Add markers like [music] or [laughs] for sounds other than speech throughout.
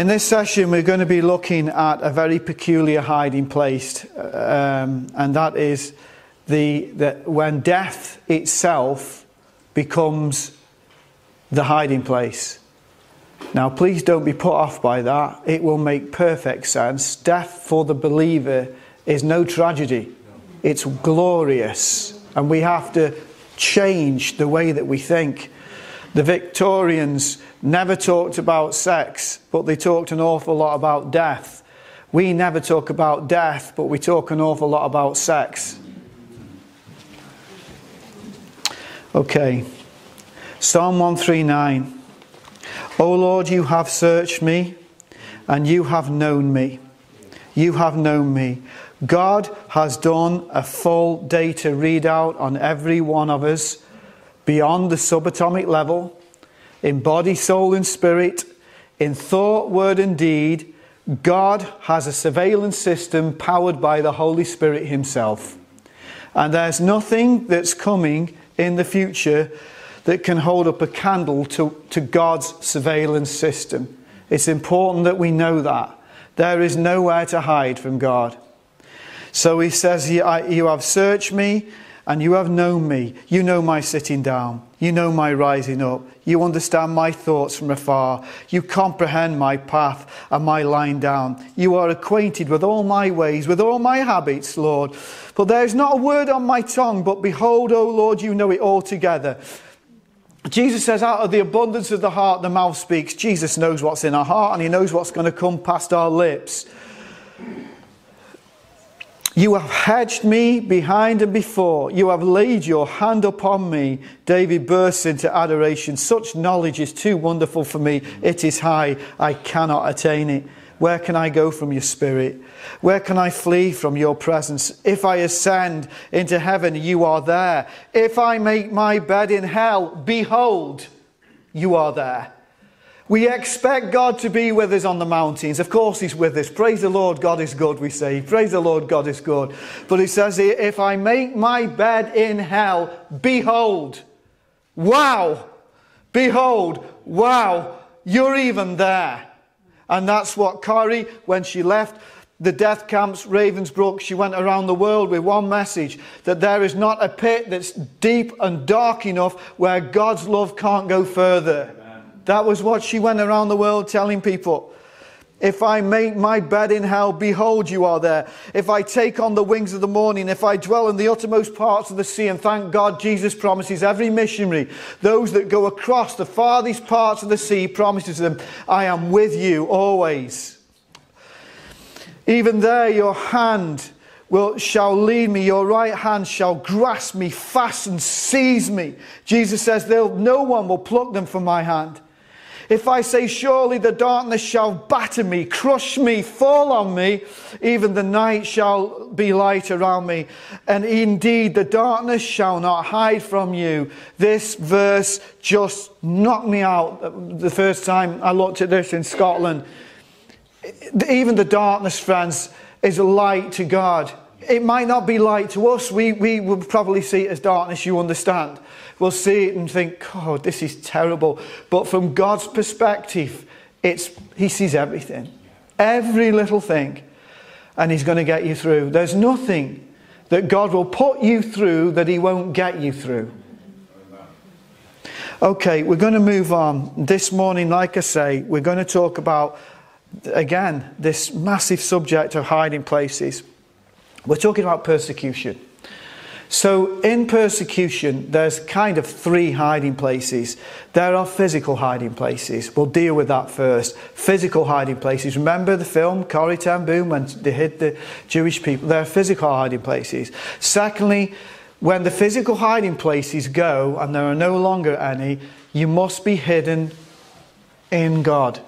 In this session, we're going to be looking at a very peculiar hiding place, um, and that is the, the, when death itself becomes the hiding place. Now, please don't be put off by that. It will make perfect sense. Death for the believer is no tragedy, it's glorious, and we have to change the way that we think. The Victorians never talked about sex, but they talked an awful lot about death. We never talk about death, but we talk an awful lot about sex. Okay. Psalm 139. O Lord, you have searched me, and you have known me. You have known me. God has done a full data readout on every one of us beyond the subatomic level, in body, soul, and spirit, in thought, word, and deed. God has a surveillance system powered by the Holy Spirit Himself. And there's nothing that's coming in the future that can hold up a candle to, to God's surveillance system. It's important that we know that. There is nowhere to hide from God. So he says, You have searched me and you have known me. You know my sitting down. You know my rising up. You understand my thoughts from afar. You comprehend my path and my lying down. You are acquainted with all my ways, with all my habits, Lord. For there is not a word on my tongue, but behold, O Lord, you know it altogether. Jesus says, out of the abundance of the heart, the mouth speaks. Jesus knows what's in our heart and he knows what's going to come past our lips. You have hedged me behind and before. You have laid your hand upon me. David bursts into adoration. Such knowledge is too wonderful for me. It is high. I cannot attain it. Where can I go from your spirit? Where can I flee from your presence? If I ascend into heaven, you are there. If I make my bed in hell, behold, you are there. We expect God to be with us on the mountains. Of course, He's with us. Praise the Lord, God is good, we say. Praise the Lord, God is good. But He says, If I make my bed in hell, behold, wow, behold, wow, you're even there. And that's what Corrie, when she left the death camps, Ravensbrück, she went around the world with one message that there is not a pit that's deep and dark enough where God's love can't go further. That was what she went around the world telling people. If I make my bed in hell, behold, you are there. If I take on the wings of the morning, if I dwell in the uttermost parts of the sea, and thank God Jesus promises every missionary, those that go across the farthest parts of the sea, promises them, I am with you always. Even there, your hand will, shall lead me, your right hand shall grasp me fast and seize me. Jesus says, no one will pluck them from my hand. If I say, Surely the darkness shall batter me, crush me, fall on me, even the night shall be light around me. And indeed, the darkness shall not hide from you. This verse just knocked me out the first time I looked at this in Scotland. Even the darkness, friends, is a light to God. It might not be light to us. We, we would probably see it as darkness, you understand will see it and think, oh, this is terrible. But from God's perspective, it's, He sees everything, every little thing, and He's going to get you through. There's nothing that God will put you through that He won't get you through. Okay, we're going to move on. This morning, like I say, we're going to talk about, again, this massive subject of hiding places. We're talking about persecution. So, in persecution, there's kind of three hiding places. There are physical hiding places. We'll deal with that first. Physical hiding places. Remember the film Corrie ten Boom when they hid the Jewish people? There are physical hiding places. Secondly, when the physical hiding places go and there are no longer any, you must be hidden in God.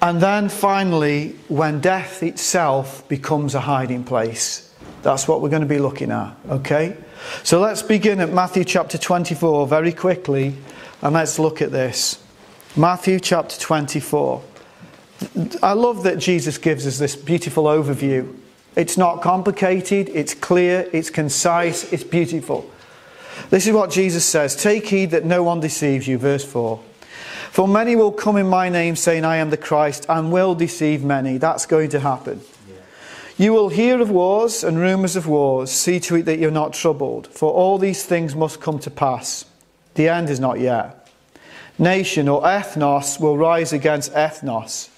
And then finally, when death itself becomes a hiding place. That's what we're going to be looking at, okay? So let's begin at Matthew chapter 24 very quickly and let's look at this. Matthew chapter 24. I love that Jesus gives us this beautiful overview. It's not complicated, it's clear, it's concise, it's beautiful. This is what Jesus says Take heed that no one deceives you, verse 4. For many will come in my name, saying, I am the Christ, and will deceive many. That's going to happen. You will hear of wars and rumours of wars. See to it that you're not troubled, for all these things must come to pass. The end is not yet. Nation or ethnos will rise against ethnos,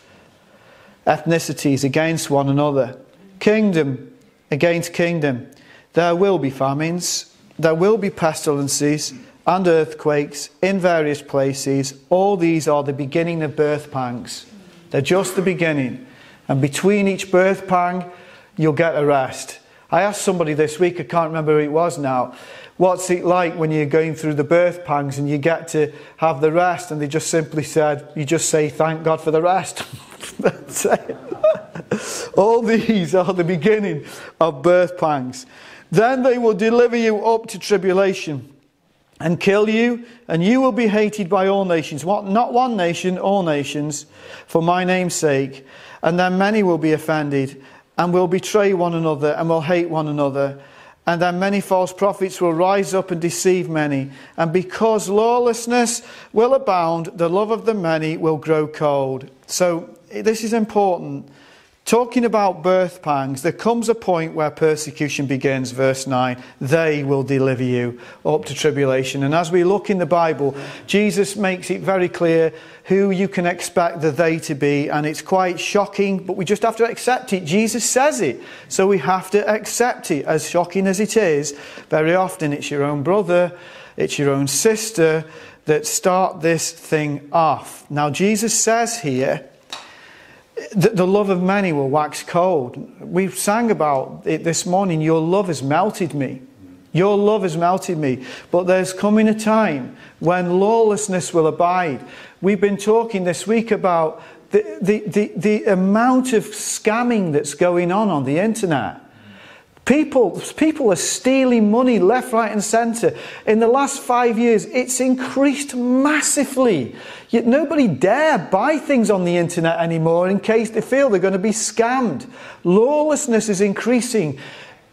ethnicities against one another, kingdom against kingdom. There will be famines, there will be pestilences and earthquakes in various places. All these are the beginning of birth pangs. They're just the beginning. And between each birth pang, you'll get a rest. I asked somebody this week, I can't remember who it was now, what's it like when you're going through the birth pangs and you get to have the rest? And they just simply said, you just say, thank God for the rest. [laughs] [laughs] All these are the beginning of birth pangs. Then they will deliver you up to tribulation and kill you, and you will be hated by all nations. What? Not one nation, all nations, for my name's sake. And then many will be offended and will betray one another and will hate one another. And then many false prophets will rise up and deceive many. And because lawlessness will abound, the love of the many will grow cold. So this is important. Talking about birth pangs, there comes a point where persecution begins, verse 9. They will deliver you up to tribulation. And as we look in the Bible, Jesus makes it very clear who you can expect the they to be. And it's quite shocking, but we just have to accept it. Jesus says it. So we have to accept it, as shocking as it is. Very often it's your own brother, it's your own sister that start this thing off. Now, Jesus says here, the, the, love of many will wax cold. We sang about it this morning. Your love has melted me. Your love has melted me. But there's coming a time when lawlessness will abide. We've been talking this week about the, the, the, the amount of scamming that's going on on the internet. People, people are stealing money left, right, and centre. In the last five years, it's increased massively. Yet nobody dare buy things on the internet anymore in case they feel they're going to be scammed. Lawlessness is increasing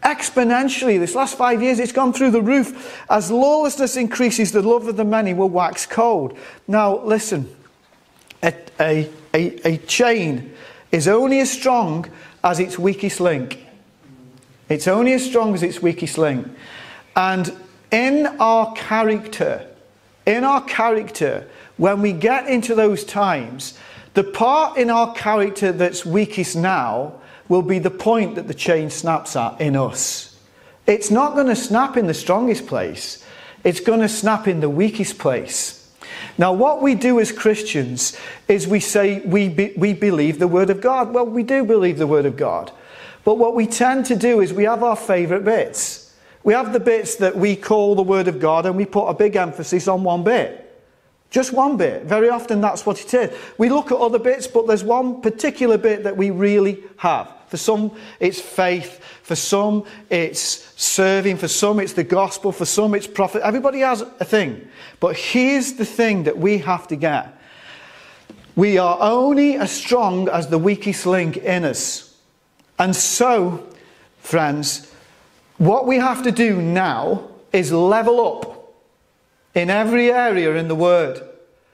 exponentially. This last five years, it's gone through the roof. As lawlessness increases, the love of the many will wax cold. Now, listen a, a, a, a chain is only as strong as its weakest link. It's only as strong as its weakest link. And in our character, in our character, when we get into those times, the part in our character that's weakest now will be the point that the chain snaps at in us. It's not going to snap in the strongest place, it's going to snap in the weakest place. Now, what we do as Christians is we say we, be, we believe the Word of God. Well, we do believe the Word of God. But what we tend to do is we have our favourite bits. We have the bits that we call the Word of God and we put a big emphasis on one bit. Just one bit. Very often that's what it is. We look at other bits, but there's one particular bit that we really have. For some, it's faith. For some, it's serving. For some, it's the gospel. For some, it's prophet. Everybody has a thing. But here's the thing that we have to get we are only as strong as the weakest link in us. And so, friends, what we have to do now is level up in every area in the Word.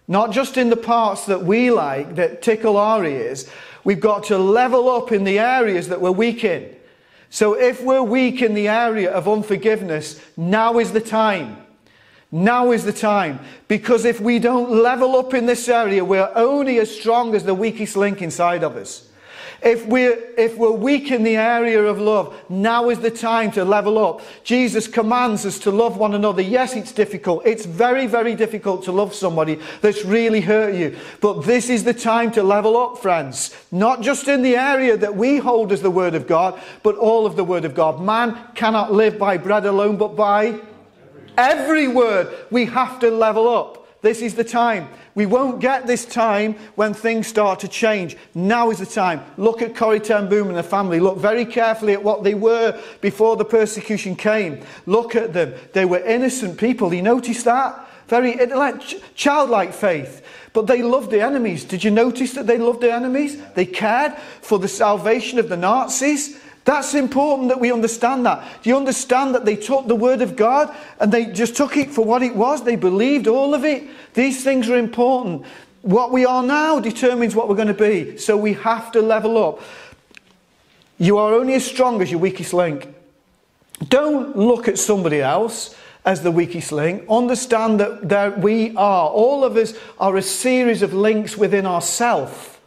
Not just in the parts that we like, that tickle our ears. We've got to level up in the areas that we're weak in. So if we're weak in the area of unforgiveness, now is the time. Now is the time. Because if we don't level up in this area, we're only as strong as the weakest link inside of us. If we're, if we're weak in the area of love, now is the time to level up. Jesus commands us to love one another. Yes, it's difficult. It's very, very difficult to love somebody that's really hurt you. But this is the time to level up, friends. Not just in the area that we hold as the Word of God, but all of the Word of God. Man cannot live by bread alone, but by every word. We have to level up. This is the time. We won't get this time when things start to change. Now is the time. Look at Corrie ten Boom and the family. Look very carefully at what they were before the persecution came. Look at them. They were innocent people. You notice that? Very childlike faith. But they loved the enemies. Did you notice that they loved the enemies? They cared for the salvation of the Nazis. That's important that we understand that. Do you understand that they took the word of God and they just took it for what it was? They believed all of it. These things are important. what we are now determines what we're going to be. So we have to level up. You are only as strong as your weakest link. Don't look at somebody else as the weakest link. Understand that, that we are, all of us are a series of links within ourself.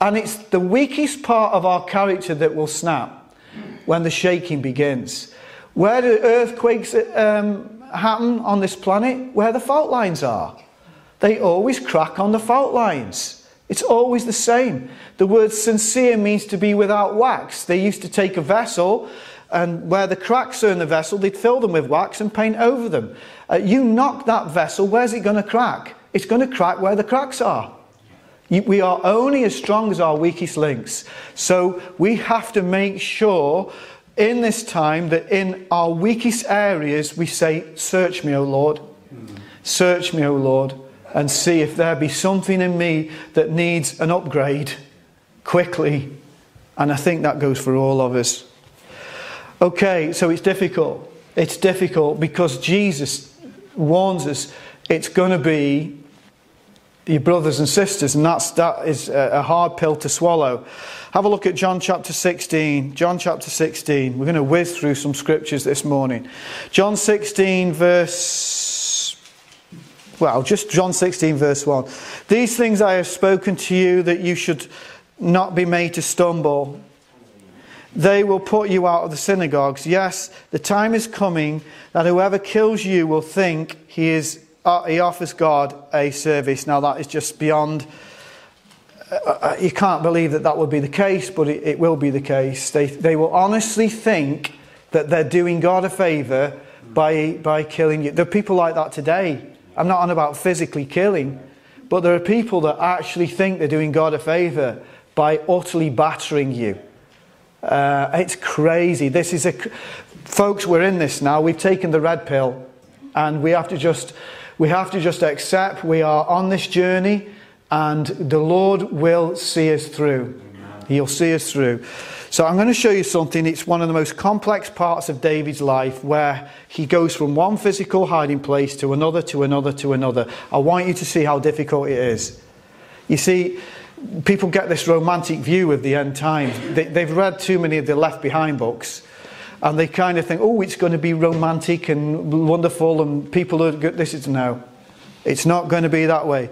And it's the weakest part of our character that will snap when the shaking begins. Where do earthquakes um, happen on this planet? Where the fault lines are. They always crack on the fault lines. It's always the same. The word sincere means to be without wax. They used to take a vessel and where the cracks are in the vessel, they'd fill them with wax and paint over them. Uh, you knock that vessel, where's it going to crack? It's going to crack where the cracks are. We are only as strong as our weakest links. So we have to make sure in this time that in our weakest areas we say, Search me, O Lord. Search me, O Lord, and see if there be something in me that needs an upgrade quickly. And I think that goes for all of us. Okay, so it's difficult. It's difficult because Jesus warns us it's going to be your brothers and sisters, and that's, that is a hard pill to swallow. Have a look at John chapter 16. John chapter 16. We're going to whiz through some scriptures this morning. John 16, verse. Well, just John 16, verse 1. These things I have spoken to you that you should not be made to stumble. They will put you out of the synagogues. Yes, the time is coming that whoever kills you will think he is uh, he offers God a service. Now that is just beyond. Uh, uh, you can't believe that that would be the case, but it, it will be the case. They they will honestly think that they're doing God a favour by by killing you. There are people like that today. I'm not on about physically killing, but there are people that actually think they're doing God a favour by utterly battering you. Uh, it's crazy. This is a. Folks, we're in this now. We've taken the red pill, and we have to just. We have to just accept we are on this journey, and the Lord will see us through. He'll see us through. So I'm going to show you something. It's one of the most complex parts of David's life where he goes from one physical hiding place to another, to another, to another. I want you to see how difficult it is. You see, people get this romantic view of the end times. They, they've read too many of the Left Behind books. And they kind of think, oh, it's going to be romantic and wonderful, and people are good. This is no. It's not going to be that way.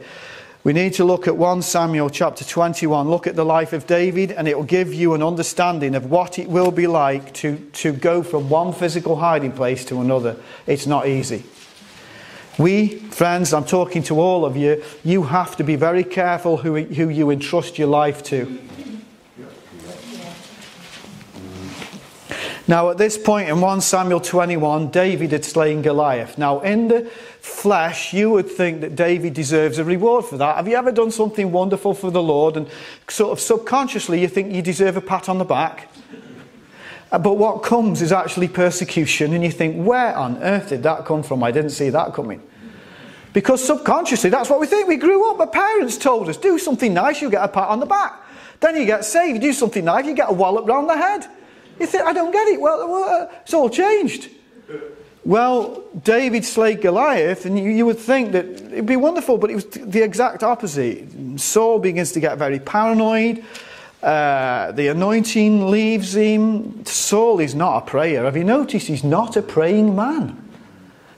We need to look at 1 Samuel chapter 21. Look at the life of David, and it will give you an understanding of what it will be like to, to go from one physical hiding place to another. It's not easy. We, friends, I'm talking to all of you, you have to be very careful who, who you entrust your life to. Now, at this point in 1 Samuel 21, David had slain Goliath. Now, in the flesh, you would think that David deserves a reward for that. Have you ever done something wonderful for the Lord and sort of subconsciously you think you deserve a pat on the back? Uh, but what comes is actually persecution, and you think, where on earth did that come from? I didn't see that coming. Because subconsciously, that's what we think. We grew up, our parents told us, do something nice, you get a pat on the back. Then you get saved, you do something nice, you get a wallop round the head. You think, I don't get it. Well, well uh, it's all changed. Well, David slayed Goliath, and you, you, would think that it'd be wonderful, but it was the exact opposite. Saul begins to get very paranoid. Uh, the anointing leaves him. Saul is not a prayer. Have you noticed he's not a praying man?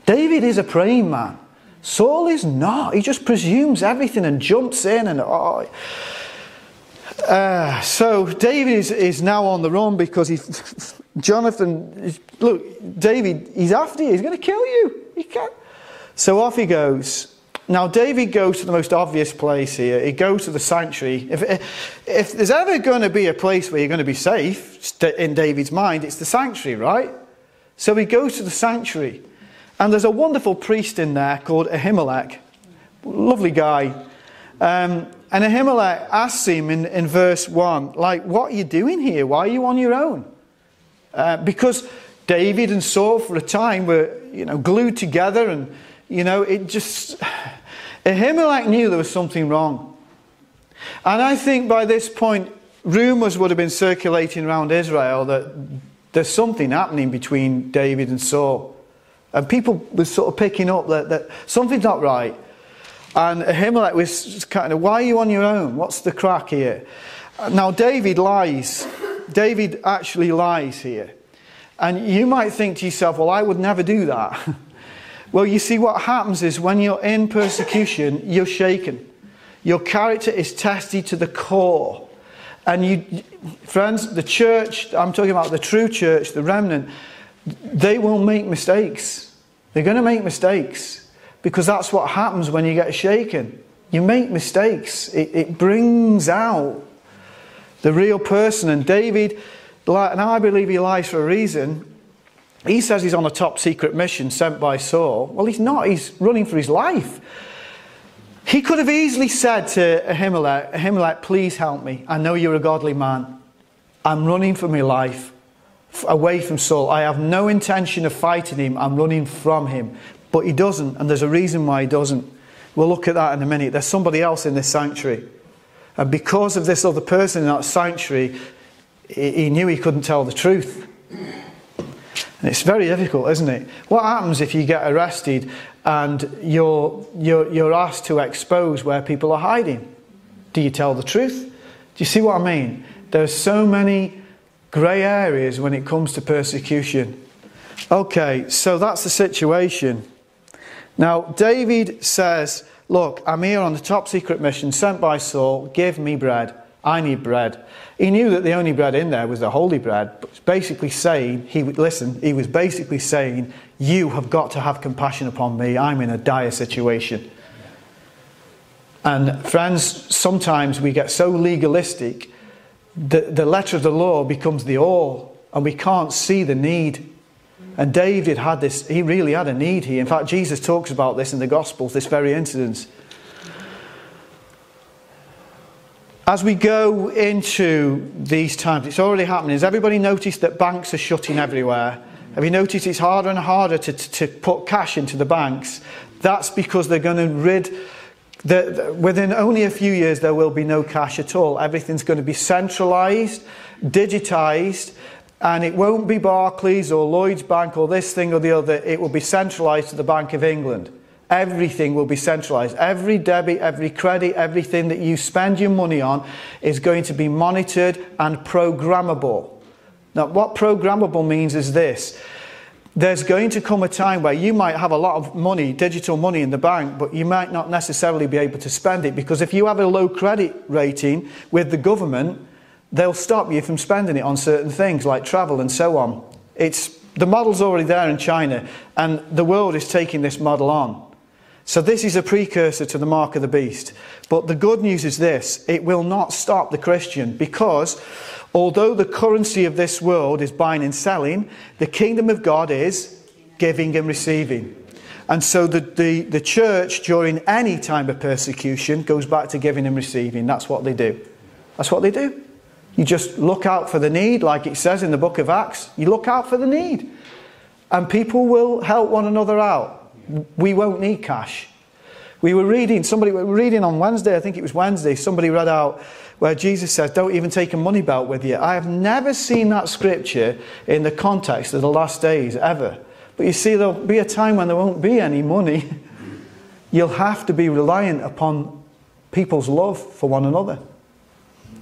David is a praying man. Saul is not. He just presumes everything and jumps in and. Oh. Uh, so David is, is now on the run because he's. [laughs] Jonathan, look, David, he's after you. He's going to kill you. He can't. So off he goes. Now, David goes to the most obvious place here. He goes to the sanctuary. If, if there's ever going to be a place where you're going to be safe, in David's mind, it's the sanctuary, right? So he goes to the sanctuary. And there's a wonderful priest in there called Ahimelech. Lovely guy. Um, and Ahimelech asks him in, in verse 1, like, what are you doing here? Why are you on your own? Uh, because David and Saul, for a time, were you know, glued together and you know, it just. [sighs] Ahimelech knew there was something wrong. And I think by this point, rumours would have been circulating around Israel that there's something happening between David and Saul. And people were sort of picking up that, that something's not right. And Ahimelech was kind of, why are you on your own? What's the crack here? Now, David lies. David actually lies here. And you might think to yourself, well, I would never do that. [laughs] well, you see, what happens is when you're in persecution, you're shaken. Your character is tested to the core. And you, friends, the church, I'm talking about the true church, the remnant, they will make mistakes. They're going to make mistakes because that's what happens when you get shaken. You make mistakes, it, it brings out the real person. And David, and I believe he lies for a reason. He says he's on a top secret mission sent by Saul. Well, he's not, he's running for his life. He could have easily said to Ahimelech, Ahimelech, please help me. I know you're a godly man. I'm running for my life away from Saul. I have no intention of fighting him. I'm running from him. But he doesn't, and there's a reason why he doesn't. We'll look at that in a minute. There's somebody else in this sanctuary. And because of this other person in that sanctuary, he knew he couldn't tell the truth. And it's very difficult, isn't it? What happens if you get arrested and you're, you're, you're asked to expose where people are hiding? Do you tell the truth? Do you see what I mean? There's so many grey areas when it comes to persecution. Okay, so that's the situation. Now, David says, Look, I'm here on the top secret mission sent by Saul. Give me bread. I need bread. He knew that the only bread in there was the holy bread, but basically saying, he listen, he was basically saying, You have got to have compassion upon me. I'm in a dire situation. And friends, sometimes we get so legalistic that the letter of the law becomes the all, and we can't see the need. And David had this, he really had a need here. In fact, Jesus talks about this in the Gospels, this very incident. As we go into these times, it's already happening. Has everybody noticed that banks are shutting everywhere? Have you noticed it's harder and harder to, to, to put cash into the banks? That's because they're going to rid, the, the, within only a few years, there will be no cash at all. Everything's going to be centralized, digitized, and it won't be Barclays or Lloyds Bank or this thing or the other. It will be centralized to the Bank of England. Everything will be centralized. Every debit, every credit, everything that you spend your money on is going to be monitored and programmable. Now, what programmable means is this there's going to come a time where you might have a lot of money, digital money in the bank, but you might not necessarily be able to spend it because if you have a low credit rating with the government, they'll stop you from spending it on certain things like travel and so on. It's, the model's already there in China, and the world is taking this model on. So, this is a precursor to the mark of the beast. But the good news is this it will not stop the Christian because although the currency of this world is buying and selling, the kingdom of God is giving and receiving. And so the, the, the church, during any time of persecution, goes back to giving and receiving. That's what they do. That's what they do. You just look out for the need, like it says in the book of Acts. You look out for the need. And people will help one another out. We won't need cash. We were reading, somebody we were reading on Wednesday, I think it was Wednesday, somebody read out where Jesus says, Don't even take a money belt with you. I have never seen that scripture in the context of the last days, ever. But you see, there'll be a time when there won't be any money. [laughs] You'll have to be reliant upon people's love for one another.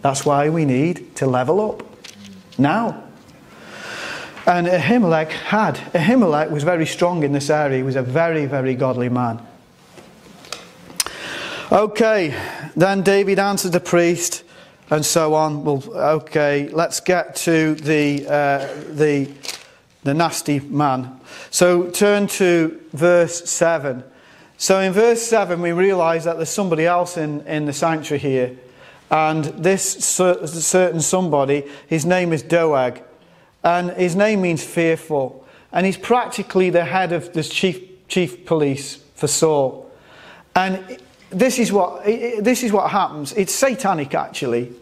That's why we need to level up now. And Ahimelech had. Ahimelech was very strong in this area. He was a very, very godly man. Okay, then David answered the priest and so on. Well, okay, let's get to the, uh, the, the nasty man. So turn to verse 7. So in verse 7, we realize that there's somebody else in, in the sanctuary here. And this certain somebody, his name is Doeg, And his name means fearful. And he's practically the head of the chief, chief police for Saul. And this is, what, this is what happens. It's satanic, actually.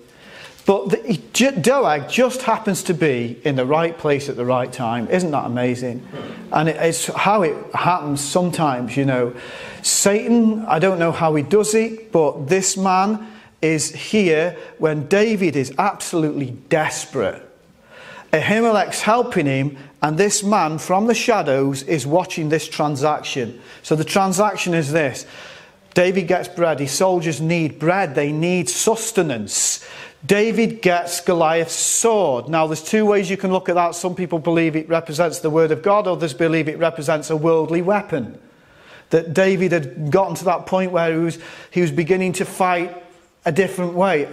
But the, Doeg just happens to be in the right place at the right time. Isn't that amazing? And it's how it happens sometimes, you know. Satan, I don't know how he does it, but this man is here when David is absolutely desperate. Ahimelech's helping him, and this man from the shadows is watching this transaction. So the transaction is this David gets bread. His soldiers need bread, they need sustenance. David gets Goliath's sword. Now, there's two ways you can look at that. Some people believe it represents the word of God, others believe it represents a worldly weapon. That David had gotten to that point where he was, he was beginning to fight a different way.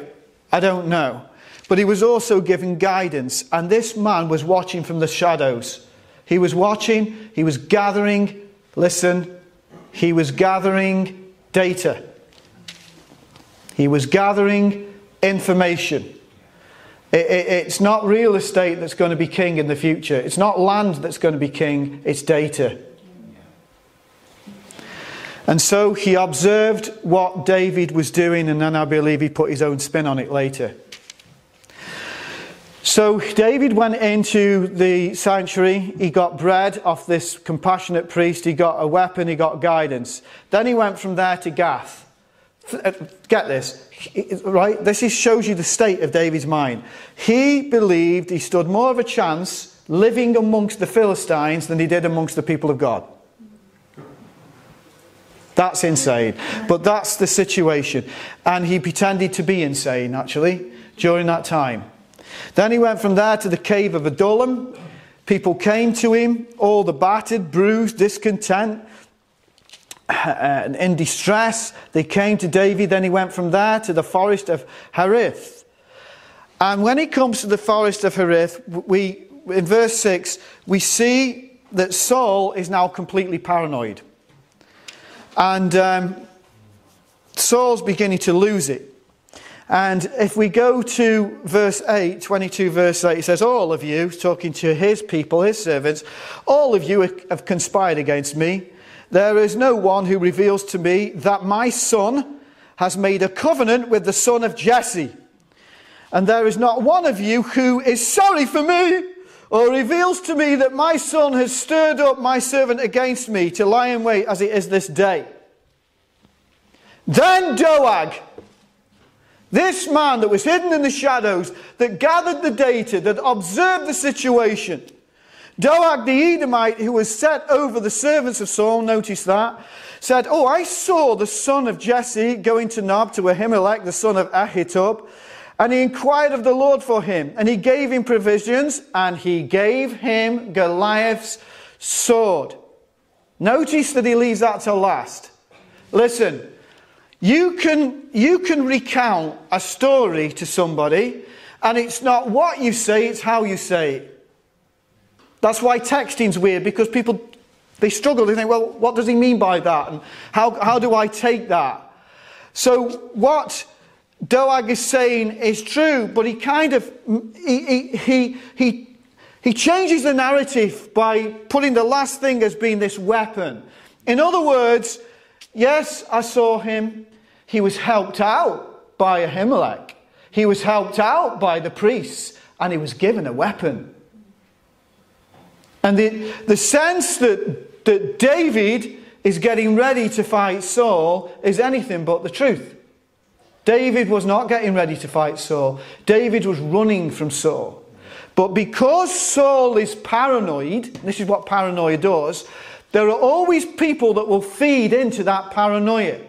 I don't know. But he was also given guidance, and this man was watching from the shadows. He was watching, he was gathering, listen, he was gathering data. He was gathering information. It, it, it's not real estate that's going to be king in the future. It's not land that's going to be king, it's data. And so he observed what David was doing, and then I believe he put his own spin on it later. So David went into the sanctuary. He got bread off this compassionate priest. He got a weapon. He got guidance. Then he went from there to Gath. Uh, get this, right? This is, shows you the state of David's mind. He believed he stood more of a chance living amongst the Philistines than he did amongst the people of God. That's insane. But that's the situation. And he pretended to be insane, actually, during that time. Then he went from there to the cave of Adullam. People came to him, all the battered, bruised, discontent, uh, and in distress. They came to David. Then he went from there to the forest of Harith. And when he comes to the forest of Harith, we, in verse 6, we see that Saul is now completely paranoid. And um, Saul's beginning to lose it. And if we go to verse 8, 22 verse 8, it says, All of you, talking to his people, his servants, all of you have conspired against me. There is no one who reveals to me that my son has made a covenant with the son of Jesse. And there is not one of you who is sorry for me or reveals to me that my son has stirred up my servant against me to lie in wait as it is this day. Then Doeg, this man that was hidden in the shadows, that gathered the data, that observed the situation, Doeg the Edomite, who was set over the servants of Saul, notice that, said, Oh, I saw the son of Jesse going to Nob to Ahimelech, the son of Ahitub, and he inquired of the Lord for him, and he gave him provisions, and he gave him Goliath's sword. Notice that he leaves that to last. Listen, you can, you can recount a story to somebody, and it's not what you say, it's how you say it. That's why texting's weird, because people they struggle. They think, well, what does he mean by that? And how, how do I take that? So what Doeg is saying is true, but he kind of he, he, he, he changes the narrative by putting the last thing as being this weapon. In other words, yes, I saw him. He was helped out by Ahimelech. He was helped out by the priests, and he was given a weapon. And the, the sense that, that David is getting ready to fight Saul is anything but the truth. David was not getting ready to fight Saul. David was running from Saul. But because Saul is paranoid, this is what paranoia does, there are always people that will feed into that paranoia.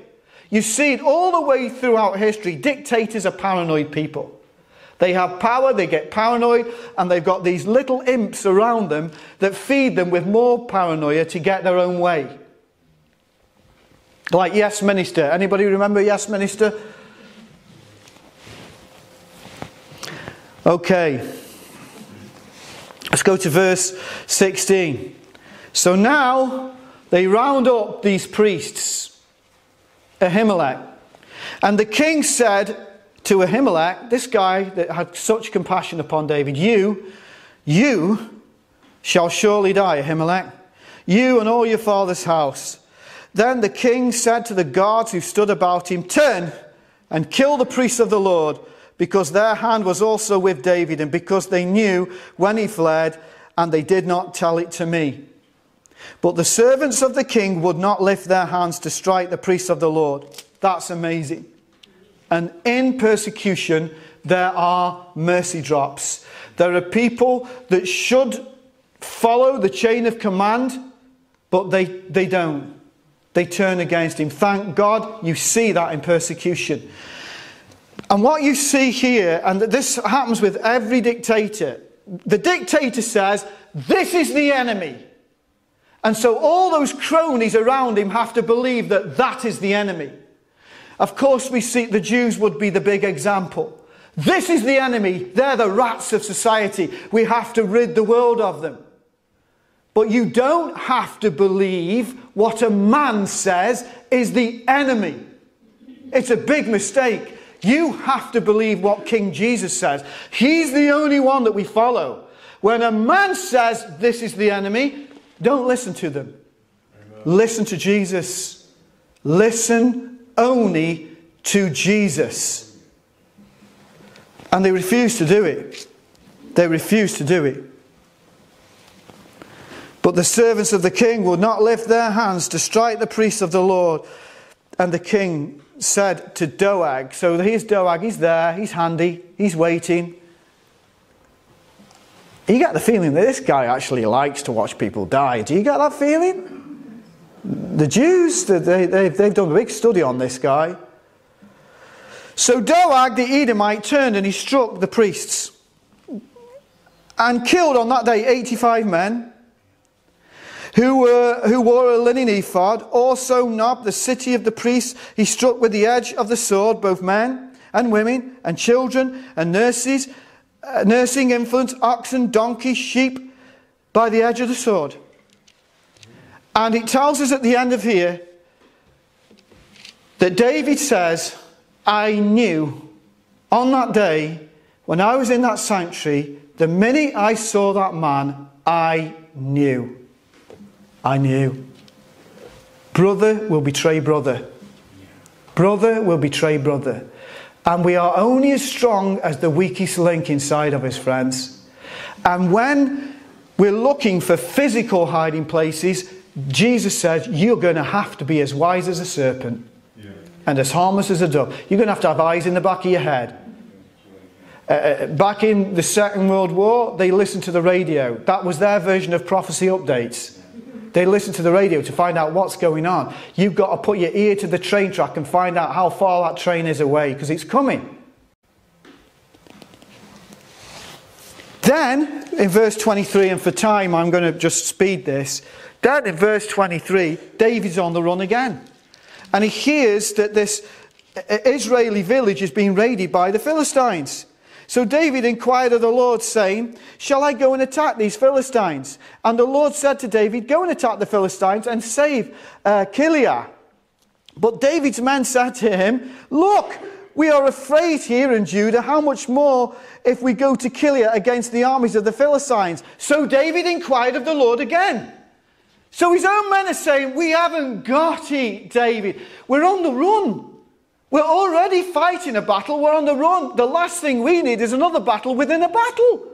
You see it all the way throughout history. Dictators are paranoid people. They have power, they get paranoid, and they've got these little imps around them that feed them with more paranoia to get their own way. Like Yes Minister. Anybody remember Yes Minister? Okay. Let's go to verse 16. So now they round up these priests, Ahimelech. And the king said to Ahimelech, this guy that had such compassion upon David, you, you shall surely die, Ahimelech, you and all your father's house. Then the king said to the guards who stood about him, Turn and kill the priests of the Lord because their hand was also with David, and because they knew when he fled, and they did not tell it to me. But the servants of the king would not lift their hands to strike the priests of the Lord. That's amazing. And in persecution, there are mercy drops. There are people that should follow the chain of command, but they, they don't. they turn against him. Thank God you see that in persecution. And what you see here, and this happens with every dictator, the dictator says, This is the enemy. And so all those cronies around him have to believe that that is the enemy. Of course, we see the Jews would be the big example. This is the enemy. They're the rats of society. We have to rid the world of them. But you don't have to believe what a man says is the enemy. It's a big mistake. You have to believe what King Jesus says. He's the only one that we follow. When a man says this is the enemy, don't listen to them. Amen. Listen to Jesus. Listen only to Jesus. And they refuse to do it. They refuse to do it. But the servants of the king would not lift their hands to strike the priests of the Lord. And the king said to Doeg, so here's Doeg, he's there, he's handy, he's waiting. You get the feeling that this guy actually likes to watch people die. Do you get that feeling? The Jews, they, they, they've done a big study on this guy. So Doeg the Edomite turned and he struck the priests and killed on that day 85 men who, were, who wore a linen ephod. Also Nob, the city of the priests, he struck with the edge of the sword both men and women and children and nurses uh, nursing infants, oxen, donkeys, sheep by the edge of the sword. And it tells us at the end of here that David says, I knew on that day when I was in that sanctuary, the minute I saw that man, I knew. I knew. Brother will betray brother. Brother will betray brother. And we are only as strong as the weakest link inside of us, friends. And when we're looking for physical hiding places, Jesus says you're going to have to be as wise as a serpent yeah. and as harmless as a dove. You're going to have to have eyes in the back of your head. Uh, uh back in the Second World War, they listened to the radio. That was their version of prophecy updates. They listen to the radio to find out what's going on. You've got to put your ear to the train track and find out how far that train is away because it's coming. Then, in verse 23, and for time I'm going to just speed this. Then, in verse 23, David's on the run again. And he hears that this Israeli village is being raided by the Philistines. So David inquired of the Lord, saying, Shall I go and attack these Philistines? And the Lord said to David, Go and attack the Philistines and save uh, But David's men said to him, Look, we are afraid here in Judah. How much more if we go to Keilah against the armies of the Philistines? So David inquired of the Lord again. So his own men are saying, We haven't got it, David. We're on the run. We're already fighting a battle. We're on the run. The last thing we need is another battle within a battle.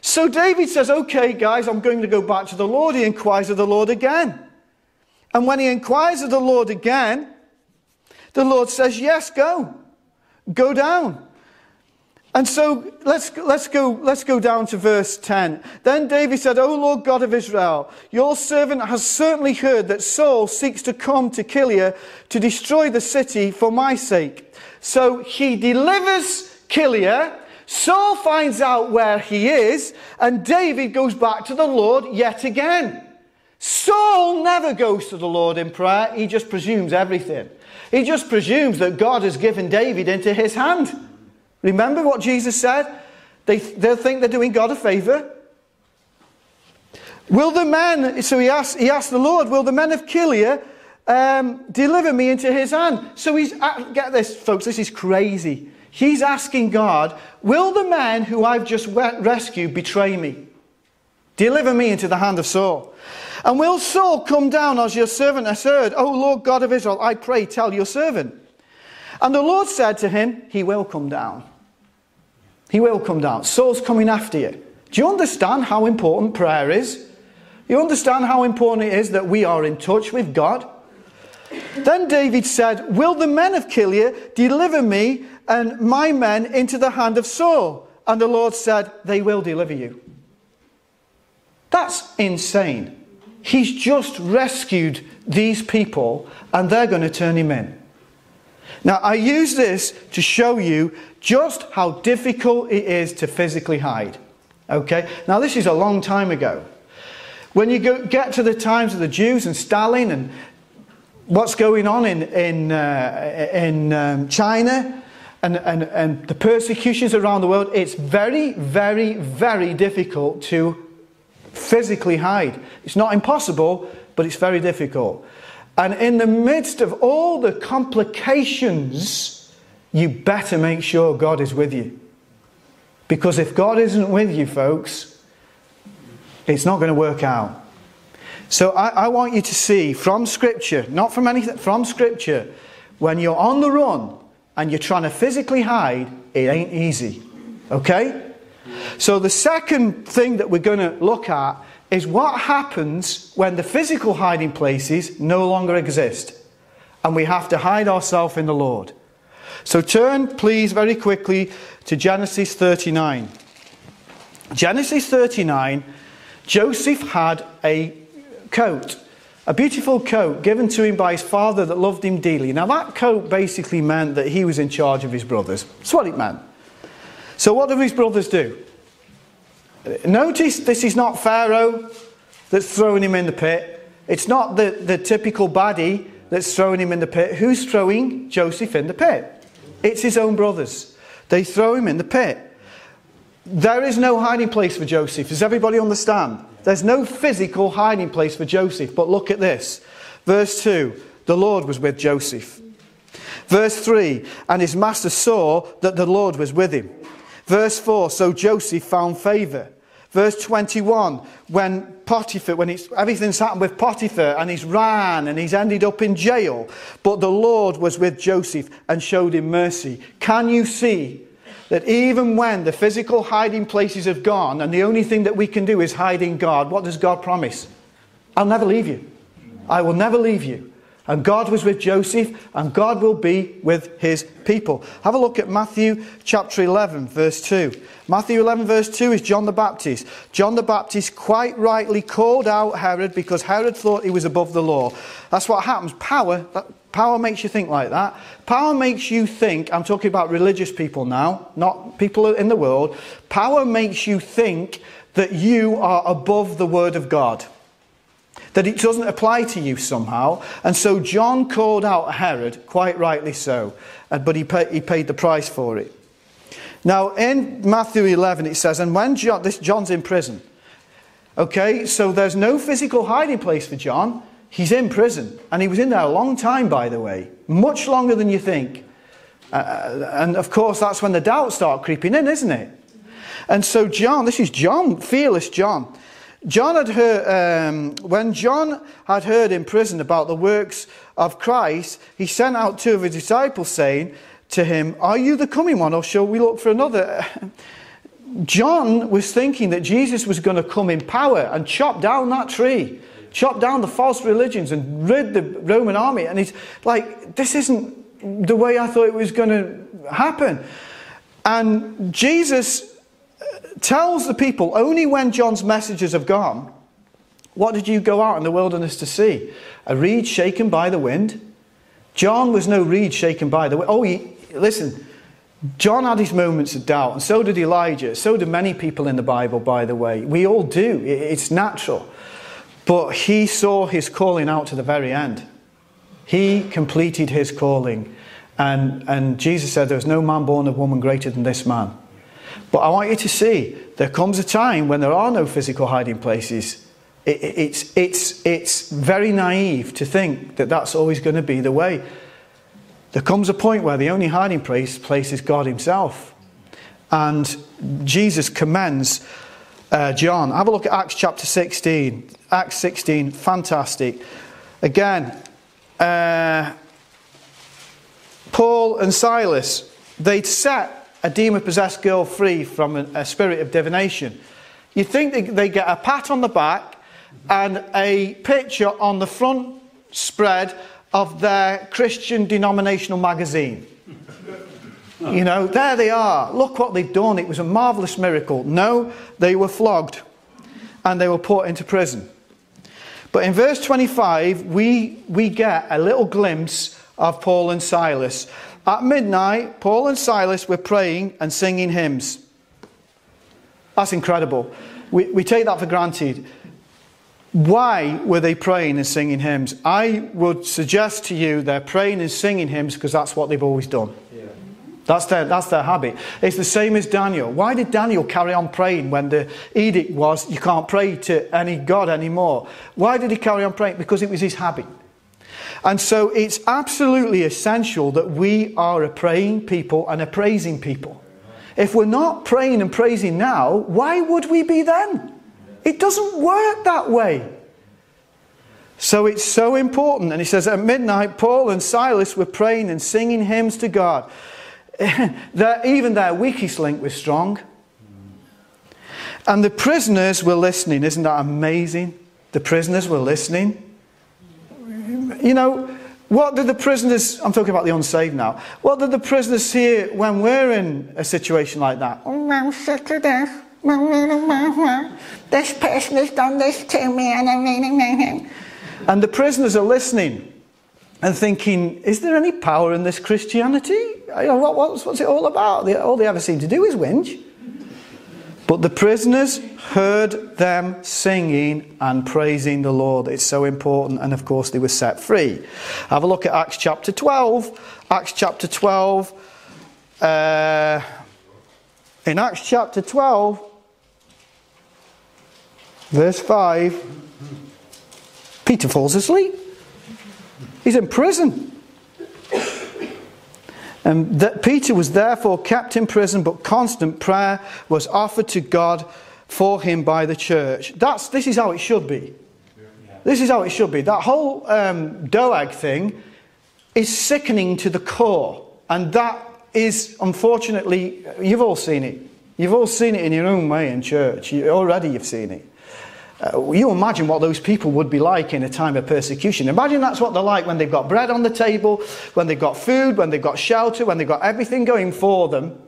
So David says, Okay, guys, I'm going to go back to the Lord. He inquires of the Lord again. And when he inquires of the Lord again, the Lord says, Yes, go. Go down. And so let's, let's, go, let's go down to verse 10. Then David said, O Lord God of Israel, your servant has certainly heard that Saul seeks to come to Keilah to destroy the city for my sake. So he delivers Keilah. Saul finds out where he is, and David goes back to the Lord yet again. Saul never goes to the Lord in prayer, he just presumes everything. He just presumes that God has given David into his hand. Remember what Jesus said? They, they'll think they're doing God a favor. Will the men, so he asked, he asked the Lord, will the men of Keilah um, deliver me into his hand? So he's, uh, get this, folks, this is crazy. He's asking God, will the men who I've just rescued betray me? Deliver me into the hand of Saul. And will Saul come down as your servant has heard? O Lord God of Israel, I pray, tell your servant. And the Lord said to him, He will come down. He will come down. Saul's coming after you. Do you understand how important prayer is? You understand how important it is that we are in touch with God? Then David said, Will the men of Keilah deliver me and my men into the hand of Saul? And the Lord said, They will deliver you. That's insane. he's just rescued these people and they're going to turn him in. Now, I use this to show you just how difficult it is to physically hide. Okay? Now, this is a long time ago. When you go, get to the times of the Jews and Stalin and what's going on in, in, uh, in um, China and, and, and the persecutions around the world, it's very, very, very difficult to physically hide. It's not impossible, but it's very difficult. And in the midst of all the complications, you better make sure God is with you. Because if God isn't with you, folks, it's not going to work out. So I, I, want you to see from Scripture, not from anything, from Scripture, when you're on the run and you're trying to physically hide, it ain't easy. Okay? So the second thing that we're going to look at is what happens when the physical hiding places no longer exist and we have to hide ourselves in the Lord. So turn, please, very quickly to Genesis 39. Genesis 39, Joseph had a coat, a beautiful coat given to him by his father that loved him dearly. Now, that coat basically meant that he was in charge of his brothers. That's what it meant. So, what do his brothers do? Notice this is not Pharaoh that's throwing him in the pit. It's not the, the typical baddie that's throwing him in the pit. Who's throwing Joseph in the pit? It's his own brothers. They throw him in the pit. There is no hiding place for Joseph. Does everybody understand? There's no physical hiding place for Joseph. But look at this. Verse 2 The Lord was with Joseph. Verse 3 And his master saw that the Lord was with him. Verse 4 So Joseph found favor Verse 21, when Potiphar, when it's, everything's happened with Potiphar and he's ran and he's ended up in jail, but the Lord was with Joseph and showed him mercy. Can you see that even when the physical hiding places have gone and the only thing that we can do is hide in God, what does God promise? I'll never leave you. I will never leave you. And God was with Joseph, and God will be with his people. Have a look at Matthew chapter 11, verse 2. Matthew 11, verse 2 is John the Baptist. John the Baptist quite rightly called out Herod because Herod thought he was above the law. That's what happens. Power, power makes you think like that. Power makes you think, I'm talking about religious people now, not people in the world. Power makes you think that you are above the word of God that it doesn't apply to you somehow. And so John called out Herod, quite rightly so, but he, pay, he paid the price for it. Now, in Matthew 11, it says, and when John, this John's in prison. Okay, so there's no physical hiding place for John. He's in prison. And he was in there a long time, by the way, much longer than you think. Uh, and of course, that's when the doubts start creeping in, isn't it? And so, John, this is John, fearless John. John had heard, um, when John had heard in prison about the works of Christ, he sent out two of his disciples, saying to him, Are you the coming one, or shall we look for another? [laughs] John was thinking that Jesus was going to come in power and chop down that tree, chop down the false religions, and rid the Roman army. And he's like, This isn't the way I thought it was going to happen. And Jesus tells the people only when John's messages have gone, what did you go out in the wilderness to see? A reed shaken by the wind? John was no reed shaken by the wind. Oh, he, listen, John had his moments of doubt, and so did Elijah. So do many people in the Bible, by the way. We all do, it's natural. But he saw his calling out to the very end. He completed his calling. And, and Jesus said, There's no man born of woman greater than this man. But I want you to see there comes a time when there are no physical hiding places. It, it, it's, it's, it's very naive to think that that's always going to be the way. There comes a point where the only hiding place, place is God Himself. And Jesus commends uh, John. Have a look at Acts chapter 16. Acts 16, fantastic. Again, uh, Paul and Silas, they'd set a demon possessed girl free from a, spirit of divination. You think they, they get a pat on the back and a picture on the front spread of their Christian denominational magazine. You know, there they are. Look what they've done. It was a marvelous miracle. No, they were flogged and they were put into prison. But in verse 25, we, we get a little glimpse of Paul and Silas. At midnight, Paul and Silas were praying and singing hymns. That's incredible. We, we take that for granted. Why were they praying and singing hymns? I would suggest to you they're praying and singing hymns because that's what they've always done. Yeah. That's their, that's their habit. It's the same as Daniel. Why did Daniel carry on praying when the edict was you can't pray to any God anymore? Why did he carry on praying? Because it was his habit. And so it's absolutely essential that we are a praying people and a praising people. If we're not praying and praising now, why would we be then? It doesn't work that way. So it's so important. And he says, At midnight, Paul and Silas were praying and singing hymns to God. [laughs] That even their weakest link was strong. And the prisoners were listening. Isn't that amazing? The prisoners were listening. You know, what did the prisoners, I'm talking about the unsaved now, what did the prisoners hear when we're in a situation like that? Oh, I'm sick of this. This person has done this to me and I'm really. And the prisoners are listening and thinking, is there any power in this Christianity? What, what's, what's it all about? All they ever seem to do is whinge. But the prisoners heard them singing and praising the Lord. It's so important. And of course, they were set free. Have a look at Acts chapter 12. Acts chapter 12. Uh, in Acts chapter 12, verse 5, Peter falls asleep. He's in prison. And that Peter was therefore kept in prison, but constant prayer was offered to God for him by the church. That's, this is how it should be. This is how it should be. That whole um, Doeg thing is sickening to the core. And that is, unfortunately, you've all seen it. You've all seen it in your own way in church. You, already you've seen it. Uh, you imagine what those people would be like in a time of persecution. Imagine that's what they're like when they've got bread on the table, when they've got food, when they've got shelter, when they've got everything going for them.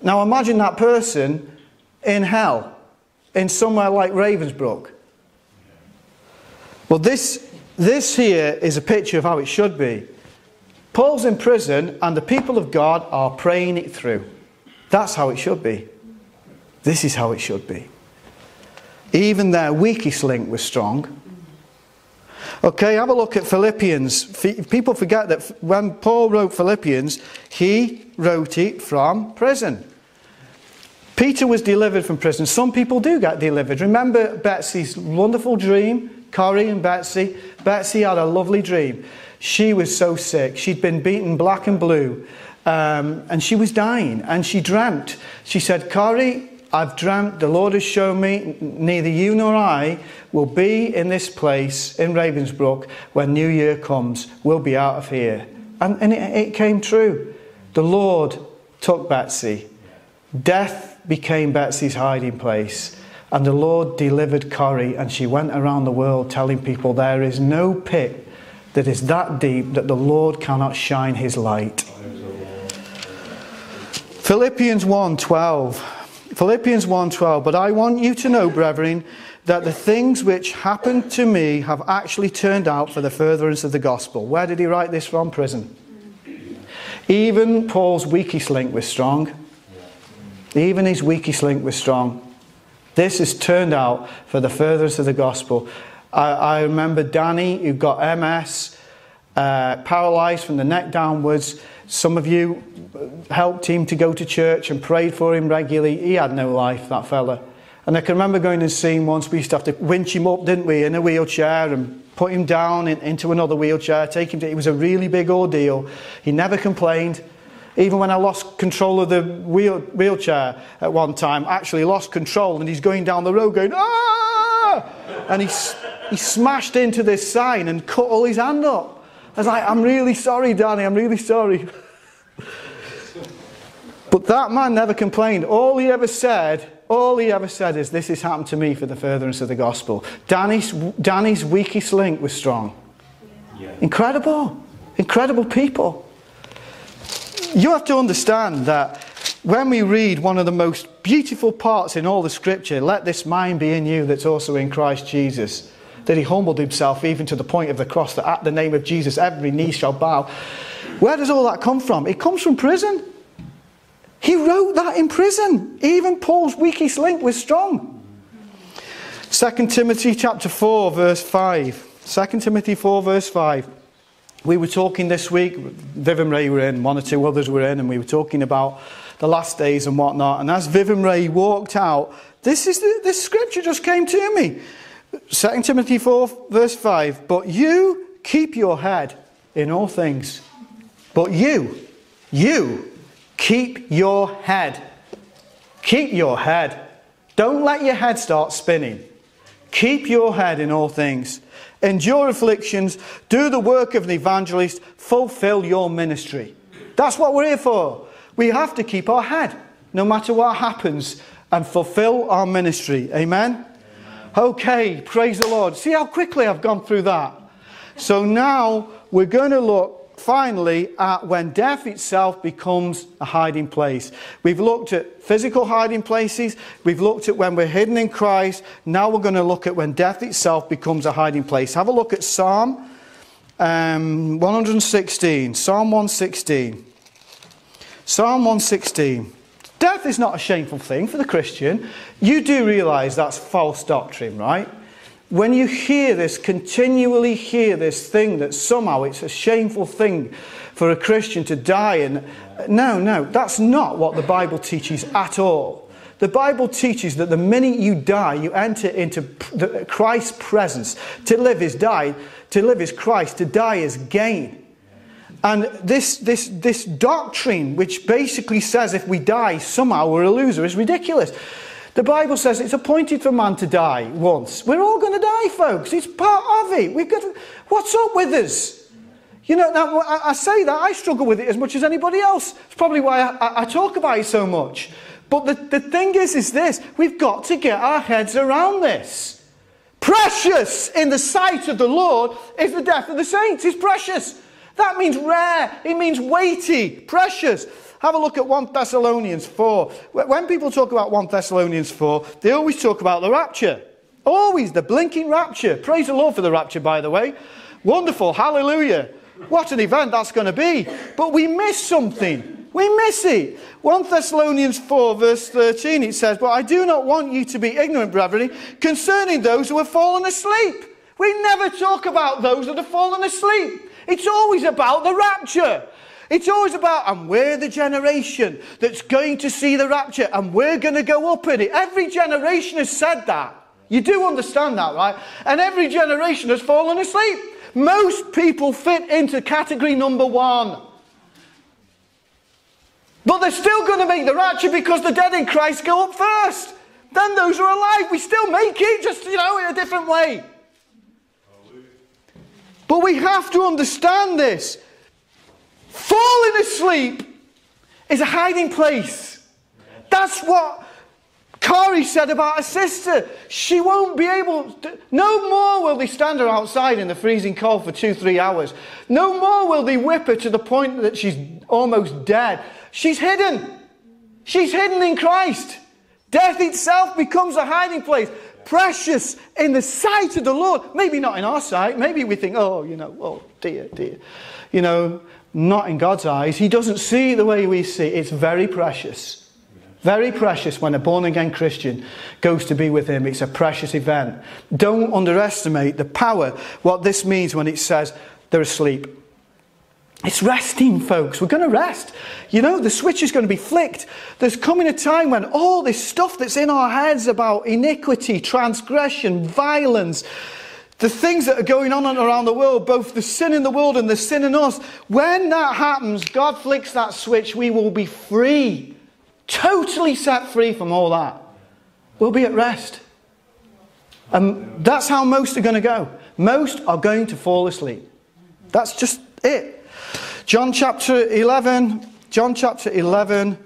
Now imagine that person in hell, in somewhere like Ravensbrück. Well, this, this here is a picture of how it should be. Paul's in prison, and the people of God are praying it through. That's how it should be. This is how it should be. Even their weakest link was strong. Okay, have a look at Philippians. People forget that when Paul wrote Philippians, he wrote it from prison. Peter was delivered from prison. Some people do get delivered. Remember Betsy's wonderful dream? Corrie and Betsy. Betsy had a lovely dream. She was so sick. She'd been beaten black and blue. Um, and she was dying. And she dreamt. She said, Corrie, I've dreamt, the Lord has shown me, neither you nor I will be in this place in Ravensbrück when New Year comes. We'll be out of here. And, and it, it came true. The Lord took Betsy. Death became Betsy's hiding place. And the Lord delivered Corrie, and she went around the world telling people there is no pit that is that deep that the Lord cannot shine his light. Philippians 1:12 Philippians 1:12, but I want you to know, brethren, that the things which happened to me have actually turned out for the furtherance of the gospel. Where did he write this from? Prison. Even Paul's weakest link was strong. Even his weakest link was strong. This has turned out for the furtherance of the gospel. I, I remember Danny, who got MS, uh, paralyzed from the neck downwards. Some of you helped him to go to church and prayed for him regularly. He had no life, that fella. And I can remember going and seeing once we used to have to winch him up, didn't we, in a wheelchair and put him down in, into another wheelchair, take him to. It was a really big ordeal. He never complained. Even when I lost control of the wheel, wheelchair at one time, actually lost control, and he's going down the road going, ah! And he, he smashed into this sign and cut all his hand up. I was like, I'm really sorry, Danny, I'm really sorry. but that man never complained. All he ever said, all he ever said is, This has happened to me for the furtherance of the gospel. Danny's, Danny's weakest link was strong. Yeah. Incredible. Incredible people. You have to understand that when we read one of the most beautiful parts in all the scripture, let this mind be in you that's also in Christ Jesus that he humbled himself even to the point of the cross, that at the name of Jesus every knee shall bow. Where does all that come from? It comes from prison. He wrote that in prison. Even Paul's weakest link was strong. 2 Timothy chapter 4, verse 5. 2 Timothy 4, verse 5. We were talking this week, Viv and Ray were in, one or two others were in, and we were talking about the last days and whatnot. And as Viv and Ray walked out, this is the, this scripture just came to me. 2 Timothy 4, verse 5. But you keep your head in all things. But you, you keep your head. Keep your head. Don't let your head start spinning. Keep your head in all things. Endure afflictions. Do the work of an evangelist. Fulfill your ministry. That's what we're here for. We have to keep our head, no matter what happens, and fulfill our ministry. Amen? Okay, praise the Lord. See how quickly I've gone through that. So now we're going to look finally at when death itself becomes a hiding place. We've looked at physical hiding places, we've looked at when we're hidden in Christ. Now we're going to look at when death itself becomes a hiding place. Have a look at Psalm um, 116. Psalm 116. Psalm 116. Death is not a shameful thing for the Christian. You do realize that's false doctrine, right? when you hear this, continually hear this thing that somehow it's a shameful thing for a Christian to die, and no, no, that's not what the Bible teaches at all. The Bible teaches that the minute you die, you enter into Christ's presence. To live is die, to live is Christ, to die is gain. And this, this, this doctrine, which basically says if we die, somehow we're a loser, is ridiculous. The Bible says it's appointed for man to die once. We're all going to die, folks. It's part of it. We've got to, what's up with us? You know, now, I, say that I struggle with it as much as anybody else. It's probably why I, I talk about it so much. But the, the thing is, is this we've got to get our heads around this. Precious in the sight of the Lord is the death of the saints. It's precious. That means rare, it means weighty, precious. Have a look at 1 Thessalonians 4. When people talk about 1 Thessalonians 4, they always talk about the rapture. Always the blinking rapture. Praise the Lord for the rapture, by the way. Wonderful. Hallelujah. What an event that's going to be. But we miss something. We miss it. 1 Thessalonians 4, verse 13, it says, But I do not want you to be ignorant, brethren, concerning those who have fallen asleep. We never talk about those that have fallen asleep. It's always about the rapture. It's always about, and we're the generation that's going to see the rapture, and we're going to go up in it. Every generation has said that. You do understand that, right? And every generation has fallen asleep. Most people fit into category number one. But they're still going to make the rapture because the dead in Christ go up first. Then those who are alive, we still make it, just, you know, in a different way. But we have to understand this. Falling asleep is a hiding place. That's what Corrie said about her sister. She won't be able to, no more will they stand her outside in the freezing cold for two, three hours. No more will they whip her to the point that she's almost dead. She's hidden. She's hidden in Christ. Death itself becomes a hiding place. Precious in the sight of the Lord. Maybe not in our sight. Maybe we think, oh, you know, oh, dear, dear. You know, not in God's eyes. He doesn't see the way we see. It's very precious. Very precious when a born again Christian goes to be with Him. It's a precious event. Don't underestimate the power, what this means when it says they're asleep. It's resting, folks. We're going to rest. You know, the switch is going to be flicked. There's coming a time when all this stuff that's in our heads about iniquity, transgression, violence, the things that are going on around the world, both the sin in the world and the sin in us, when that happens, God flicks that switch, we will be free, totally set free from all that. We'll be at rest. And that's how most are going to go. Most are going to fall asleep. That's just it. John chapter 11, John chapter 11,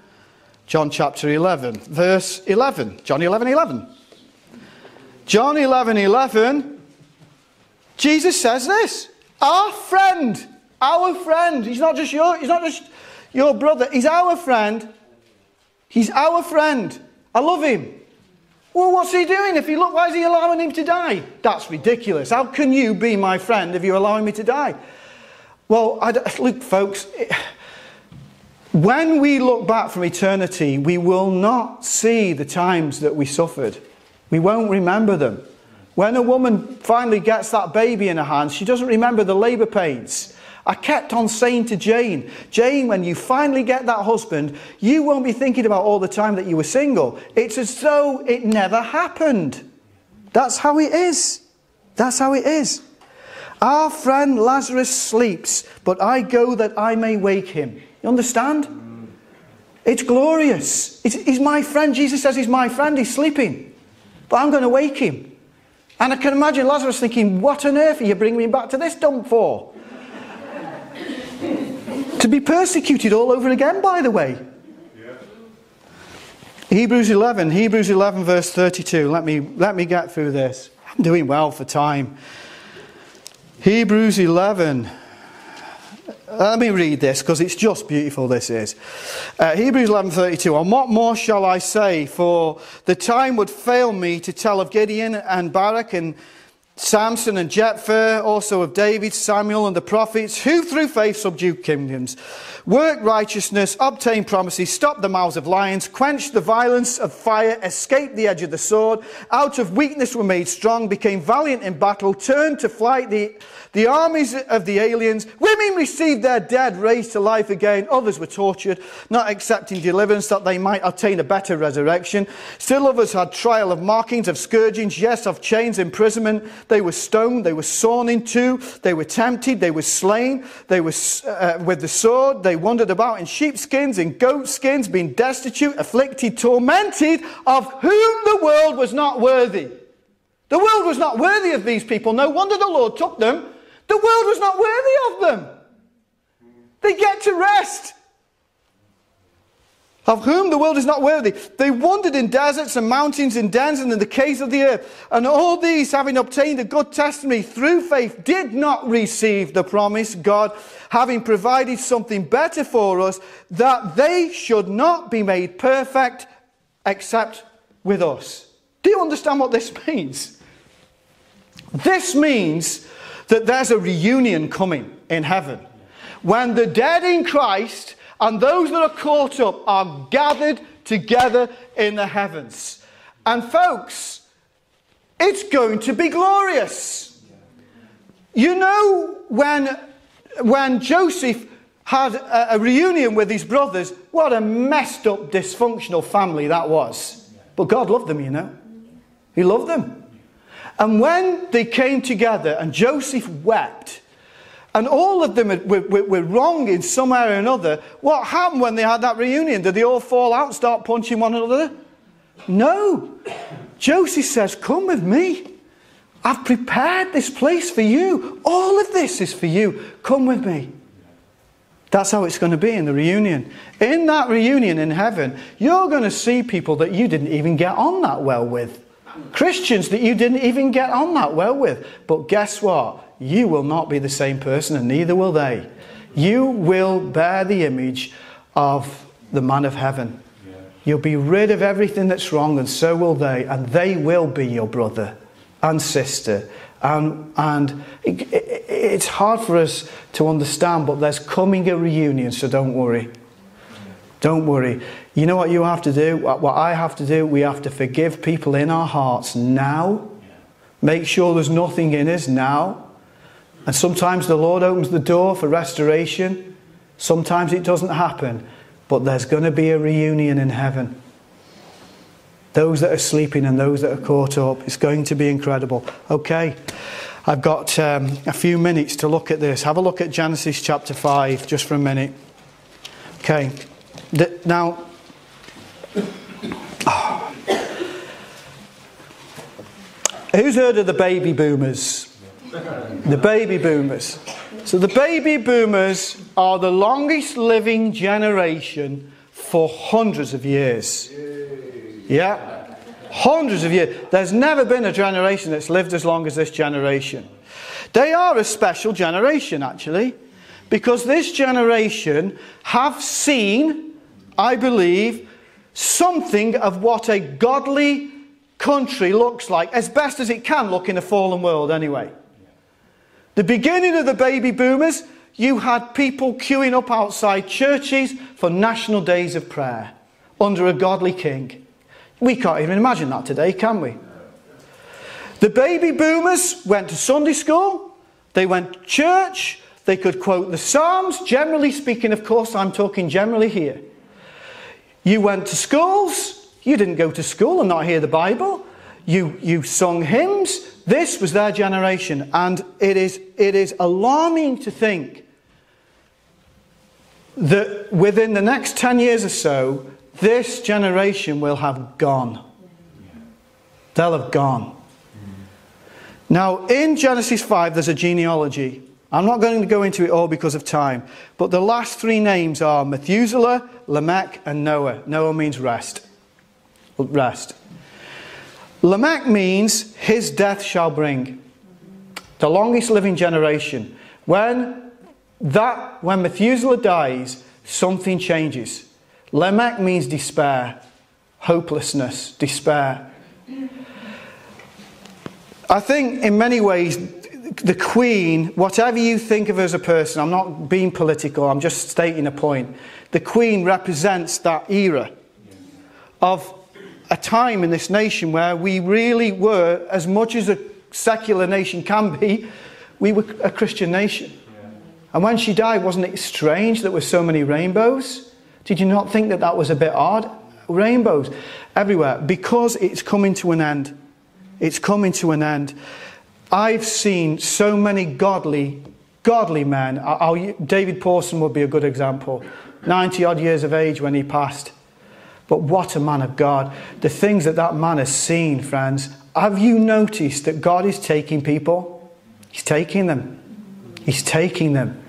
John chapter 11, verse 11. John 11, 11. John 11, 11 Jesus says this Our friend, our friend, he's not just your, he's not just your brother, he's our friend. He's our friend. I love him. Well, what's he doing? If he look, why is he allowing him to die? That's ridiculous. How can you be my friend if you're allowing me to die? Well, I, look, folks, when we look back from eternity, we will not see the times that we suffered. We won't remember them. When a woman finally gets that baby in her hands, she doesn't remember the labour pains. I kept on saying to Jane, Jane, when you finally get that husband, you won't be thinking about all the time that you were single. It's as though it never happened. That's how it is. That's how it is. Our friend Lazarus sleeps, but I go that I may wake him. You understand? It's glorious. It's, he's my friend. Jesus says he's my friend. He's sleeping. But I'm going to wake him. And I can imagine Lazarus thinking, What on earth are you bringing me back to this dump for? [laughs] to be persecuted all over again, by the way. Yeah. Hebrews 11, Hebrews 11, verse 32. Let me, let me get through this. I'm doing well for time. Hebrews 11. Let me read this because it's just beautiful. This is uh, Hebrews 11:32. And what more shall I say? For the time would fail me to tell of Gideon and Barak and Samson and Jephthah, also of David, Samuel, and the prophets, who through faith subdued kingdoms, worked righteousness, obtained promises, stopped the mouths of lions, quenched the violence of fire, escaped the edge of the sword, out of weakness were made strong, became valiant in battle, turned to flight the the armies of the aliens, women received their dead raised to life again. Others were tortured, not accepting deliverance that they might obtain a better resurrection. Still others had trial of markings, of scourgings, yes, of chains, imprisonment. They were stoned, they were sawn in two, they were tempted, they were slain, they were uh, with the sword, they wandered about in sheepskins, in goatskins, being destitute, afflicted, tormented, of whom the world was not worthy. The world was not worthy of these people. No wonder the Lord took them the world was not worthy of them. They get to rest. Of whom the world is not worthy. They wandered in deserts and mountains and dens and in the caves of the earth. And all these, having obtained a good testimony through faith, did not receive the promise, God having provided something better for us, that they should not be made perfect except with us. Do you understand what this [laughs] means? This means that there's a reunion coming in heaven when the dead in Christ and those that are caught up are gathered together in the heavens. And folks, it's going to be glorious. You know, when, when Joseph had a, a reunion with his brothers, what a messed up, dysfunctional family that was. But God loved them, you know. He loved them. And when they came together and Joseph wept, and all of them were, were, were, wrong in some way or another, what happened when they had that reunion? Did they all fall out, start punching one another? No. Joseph says, Come with me. I've prepared this place for you. All of this is for you. Come with me. That's how it's going to be in the reunion. In that reunion in heaven, you're going to see people that you didn't even get on that well with. Christians that you didn't even get on that well with. But guess what? You will not be the same person, and neither will they. You will bear the image of the man of heaven. You'll be rid of everything that's wrong, and so will they, and they will be your brother and sister. And, and it, it, it's hard for us to understand, but there's coming a reunion, so don't worry. Don't worry. You know what you have to do? What I have to do? We have to forgive people in our hearts now. Make sure there's nothing in us now. And sometimes the Lord opens the door for restoration. Sometimes it doesn't happen. But there's going to be a reunion in heaven. Those that are sleeping and those that are caught up. It's going to be incredible. Okay. I've got um, a few minutes to look at this. Have a look at Genesis chapter 5 just for a minute. Okay. The, now, oh. who's heard of the baby boomers? The baby boomers. So, the baby boomers are the longest living generation for hundreds of years. Yeah? Hundreds of years. There's never been a generation that's lived as long as this generation. They are a special generation, actually, because this generation have seen I believe, something of what a godly country looks like, as best as it can look in a fallen world anyway. The beginning of the baby boomers, you had people queuing up outside churches for national days of prayer under a godly king. We can't even imagine that today, can we? The baby boomers went to Sunday school, they went to church, they could quote the Psalms. Generally speaking, of course, I'm talking generally here. You went to schools, you didn't go to school and not hear the Bible. You, you sung hymns. This was their generation. And it is, it is alarming to think that within the next 10 years or so, this generation will have gone. They'll have gone. Now, in Genesis 5, there's a genealogy. I'm not going to go into it all because of time, but the last three names are Methuselah, Lamech, and Noah. Noah means rest. Rest. Lamech means his death shall bring. The longest living generation. When that when Methuselah dies, something changes. Lamech means despair, hopelessness, despair. I think in many ways the Queen, whatever you think of her as a person, I'm not being political, I'm just stating a point. The Queen represents that era of a time in this nation where we really were, as much as a secular nation can be, we were a Christian nation. And when she died, wasn't it strange that there were so many rainbows? Did you not think that that was a bit odd? Rainbows everywhere because it's coming to an end. It's coming to an end. I've seen so many godly, godly men. I'll, David Pawson would be a good example. 90 odd years of age when he passed. But what a man of God. The things that that man has seen, friends. Have you noticed that God is taking people? He's taking them. He's taking them.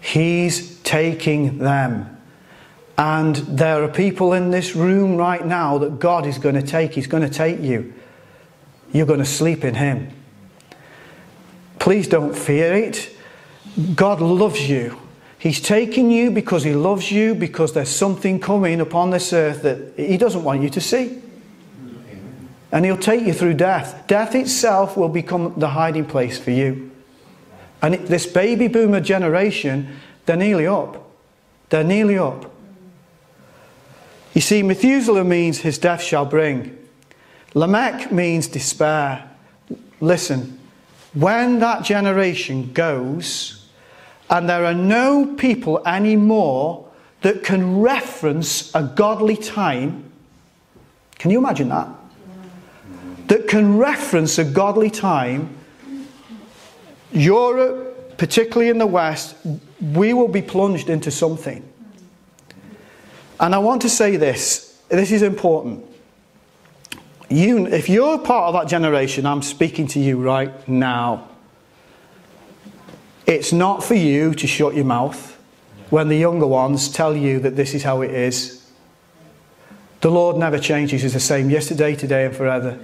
He's taking them. And there are people in this room right now that God is going to take. He's going to take you. You're going to sleep in Him. Please don't fear it. God loves you. He's taking you because He loves you, because there's something coming upon this earth that He doesn't want you to see. And He'll take you through death. Death itself will become the hiding place for you. And this baby boomer generation, they're nearly up. They're nearly up. You see, Methuselah means his death shall bring. Lamech means despair. Listen, when that generation goes, and there are no people anymore that can reference a godly time, can you imagine that? That can reference a godly time, Europe, particularly in the West, we will be plunged into something. And I want to say this this is important. You, if you're part of that generation, I'm speaking to you right now. It's not for you to shut your mouth when the younger ones tell you that this is how it is. The Lord never changes, He's the same yesterday, today, and forever.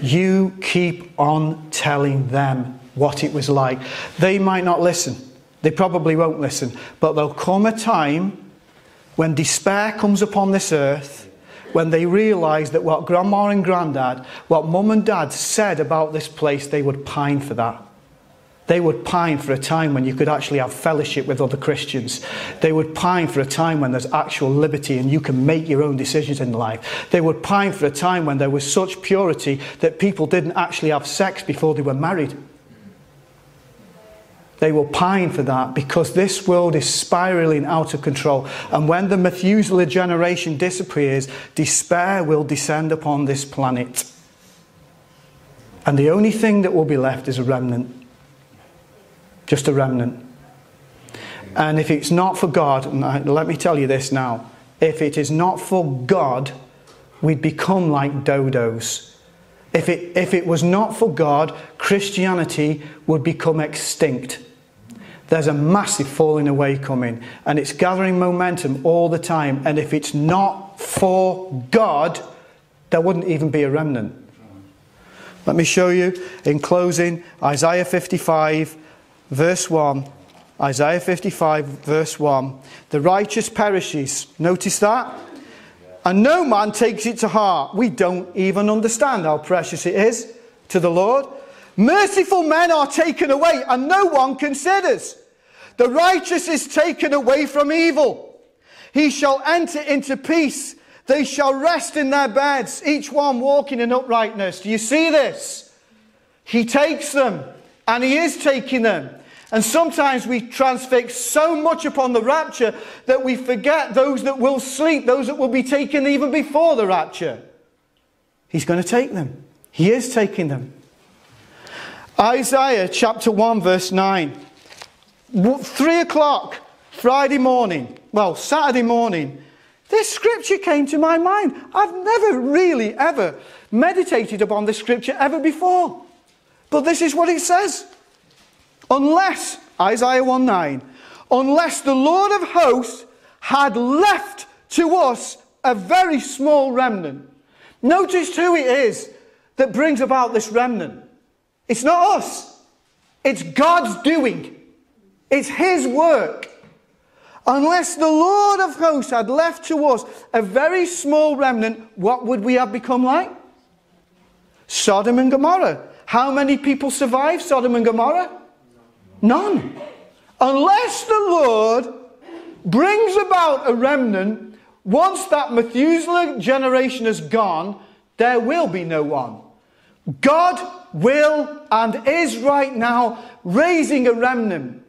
You keep on telling them what it was like. They might not listen, they probably won't listen, but there'll come a time when despair comes upon this earth when they realised that what grandma and granddad, what mum and dad said about this place, they would pine for that. They would pine for a time when you could actually have fellowship with other Christians. They would pine for a time when there's actual liberty and you can make your own decisions in life. They would pine for a time when there was such purity that people didn't actually have sex before they were married. They will pine for that because this world is spiraling out of control. And when the Methuselah generation disappears, despair will descend upon this planet. And the only thing that will be left is a remnant. Just a remnant. And if it's not for God, let me tell you this now if it is not for God, we'd become like dodos. If it, if it was not for God, Christianity would become extinct. There's a massive falling away coming, and it's gathering momentum all the time. And if it's not for God, there wouldn't even be a remnant. Let me show you in closing Isaiah 55, verse 1. Isaiah 55, verse 1. The righteous perishes. Notice that? and no man takes it to heart. We don't even understand how precious it is to the Lord. Merciful men are taken away, and no one considers. The righteous is taken away from evil. He shall enter into peace. They shall rest in their beds, each one walking in uprightness. Do you see this? He takes them, and He is taking them. And sometimes we transfix so much upon the rapture that we forget those that will sleep, those that will be taken even before the rapture. He's going to take them. He is taking them. Isaiah chapter 1, verse 9. Three o'clock, Friday morning, well, Saturday morning, this scripture came to my mind. I've never really ever meditated upon this scripture ever before. But this is what it says. Unless, Isaiah 1 9, unless the Lord of hosts had left to us a very small remnant. Notice who it is that brings about this remnant. It's not us, it's God's doing, it's His work. Unless the Lord of hosts had left to us a very small remnant, what would we have become like? Sodom and Gomorrah. How many people survived Sodom and Gomorrah? None. Unless the Lord brings about a remnant, once that Methuselah generation has gone, there will be no one. God will and is right now raising a remnant.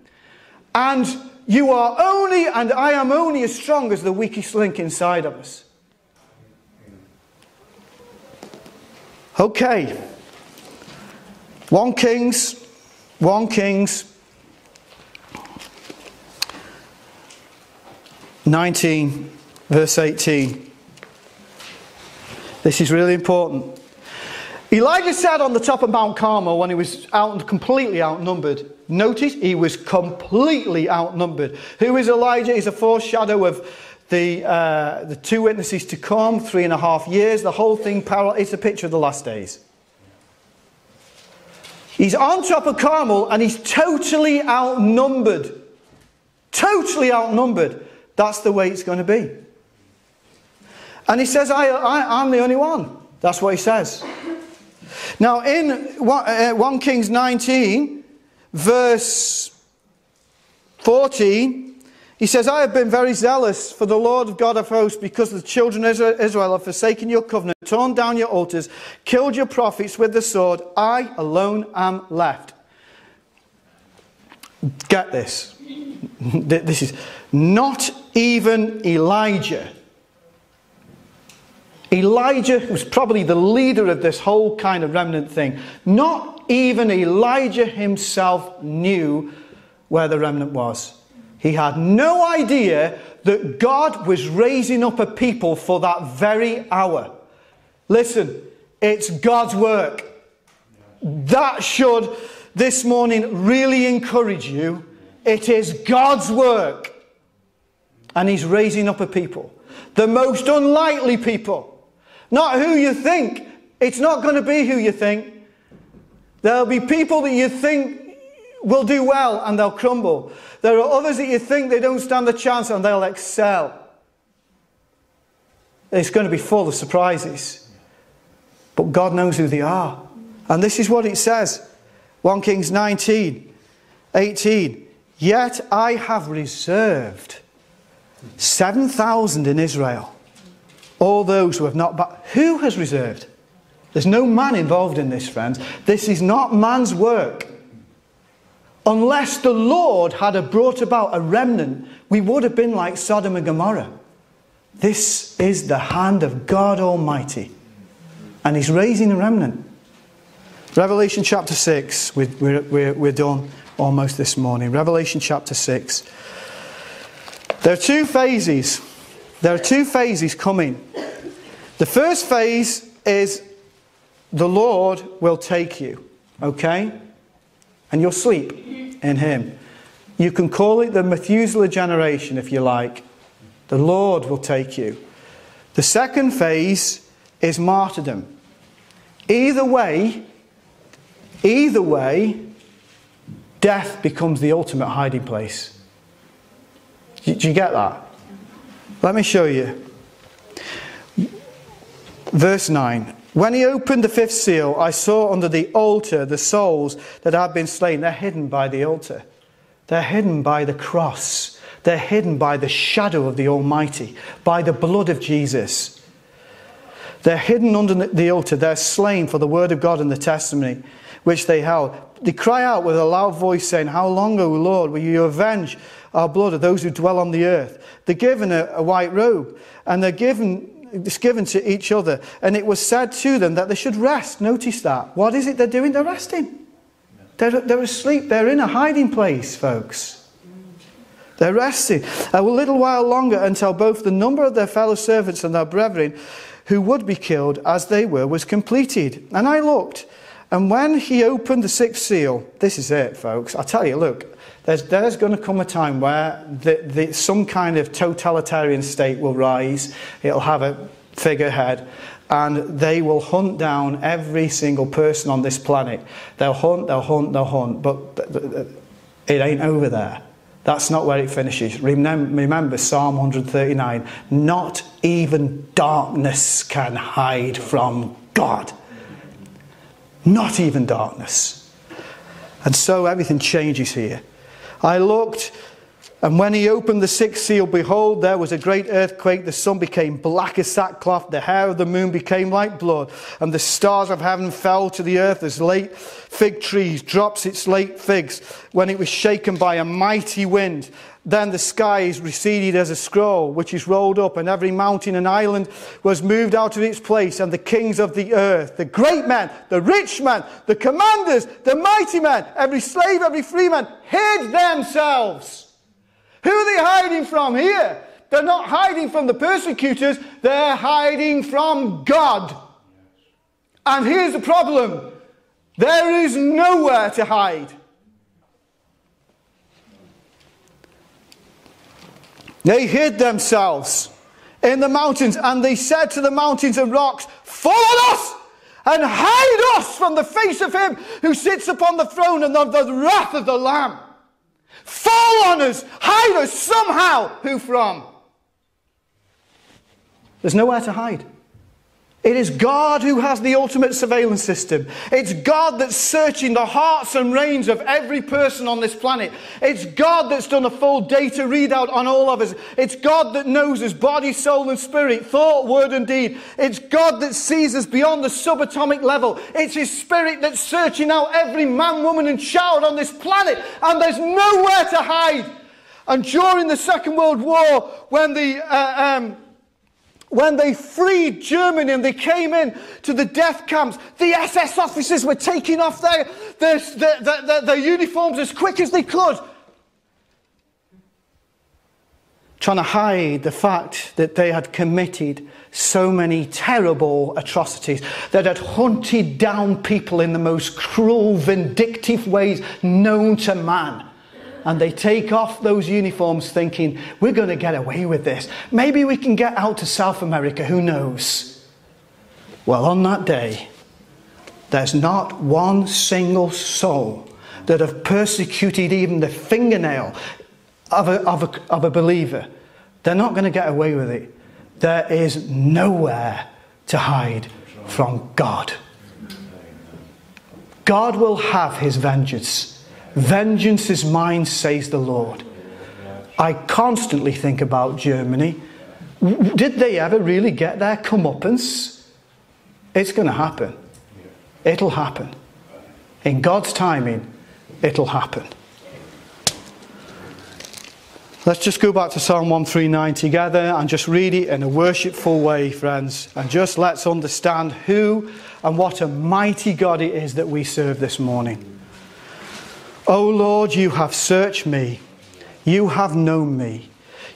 And you are only, and I am only as strong as the weakest link inside of us. Okay. 1 Kings, 1 Kings 19, verse 18. This is really important. Elijah said on the top of Mount Carmel when he was out and completely outnumbered. Notice he was completely outnumbered. Who is Elijah? He's a foreshadow of the, uh, the two witnesses to come, three and a half years. The whole thing parallel. It's a picture of the last days. He's on top of Carmel and he's totally outnumbered. Totally outnumbered. That's the way it's going to be. And he says, I, I, am the only one. That's what he says. Now, in 1, uh, 1 Kings 19, verse 14, he says, I have been very zealous for the Lord of God of hosts because the children of Israel have forsaken your covenant, torn down your altars, killed your prophets with the sword. I alone am left. Get this. This is not even Elijah. Elijah was probably the leader of this whole kind of remnant thing. Not even Elijah himself knew where the remnant was. He had no idea that God was raising up a people for that very hour. Listen, it's God's work. That should this morning really encourage you it is God's work. And He's raising up a people. The most unlikely people. Not who you think. It's not going to be who you think. There'll be people that you think will do well and they'll crumble. There are others that you think they don't stand a chance and they'll excel. It's going to be full of surprises. But God knows who they are. And this is what it says 1 Kings 19 18. Yet I have reserved 7,000 in Israel. All those who have not. But who has reserved? There's no man involved in this, friends. This is not man's work. Unless the Lord had brought about a remnant, we would have been like Sodom and Gomorrah. This is the hand of God Almighty. And He's raising a remnant. Revelation chapter 6, we're, we're, we're done almost this morning. Revelation chapter 6. There are two phases. There are two phases coming. The first phase is the Lord will take you, okay? And you'll sleep in Him. You can call it the Methuselah generation if you like. The Lord will take you. The second phase is martyrdom. Either way, either way, death becomes the ultimate hiding place. Do you get that? Let me show you. Verse 9 When he opened the fifth seal, I saw under the altar the souls that had been slain. They're hidden by the altar, they're hidden by the cross, they're hidden by the shadow of the Almighty, by the blood of Jesus. They're hidden under the altar, they're slain for the word of God and the testimony which they held. They cry out with a loud voice, saying, How long, O Lord, will you avenge our blood of those who dwell on the earth? They're given a, a white robe, and they're given it's given to each other. And it was said to them that they should rest. Notice that. What is it they're doing? They're resting. They're, they're asleep. They're in a hiding place, folks. They're resting. A little while longer until both the number of their fellow servants and their brethren who would be killed as they were was completed. And I looked, and when he opened the sixth seal, this is it, folks. I tell you, look, there's, there's going to come a time where the, the, some kind of totalitarian state will rise. It'll have a figurehead. And they will hunt down every single person on this planet. They'll hunt, they'll hunt, they'll hunt. But it ain't over there. That's not where it finishes. Remember Psalm 139 not even darkness can hide from God. Not even darkness. And so everything changes here. I looked, and when he opened the sixth seal, behold, there was a great earthquake. The sun became black as sackcloth, the hair of the moon became like blood, and the stars of heaven fell to the earth as late fig trees drops its late figs when it was shaken by a mighty wind. Then the skies receded as a scroll, which is rolled up, and every mountain and island was moved out of its place, and the kings of the earth, the great men, the rich men, the commanders, the mighty men, every slave, every free man, hid themselves. Who are they hiding from here? They're not hiding from the persecutors, they're hiding from God. And here's the problem there is nowhere to hide. They hid themselves in the mountains and they said to the mountains and rocks, Fall on us and hide us from the face of him who sits upon the throne and of the wrath of the Lamb. Fall on us, hide us somehow. Who from? There's nowhere to hide. It is God who has the ultimate surveillance system. It's God that's searching the hearts and reins of every person on this planet. It's God that's done a full data readout on all of us. It's God that knows us body, soul, and spirit, thought, word, and deed. It's God that sees us beyond the subatomic level. It's His Spirit that's searching out every man, woman, and child on this planet. And there's nowhere to hide. And during the Second World War, when the uh, um, when they freed Germany and they came in to the death camps, the SS officers were taking off their, their, their, their, their uniforms as quick as they could. Trying to hide the fact that they had committed so many terrible atrocities, that had hunted down people in the most cruel, vindictive ways known to man and they take off those uniforms thinking, we're going to get away with this. Maybe we can get out to South America, who knows? Well, on that day, there's not one single soul that have persecuted even the fingernail of a, of a, of a believer. They're not going to get away with it. There is nowhere to hide from God. God will have his vengeance. Vengeance is mine, says the Lord. I constantly think about Germany. Did they ever really get their comeuppance? It's going to happen. It'll happen. In God's timing, it'll happen. Let's just go back to Psalm 139 together and just read it in a worshipful way, friends. And just let's understand who and what a mighty God it is that we serve this morning. O Lord, you have searched me. You have known me.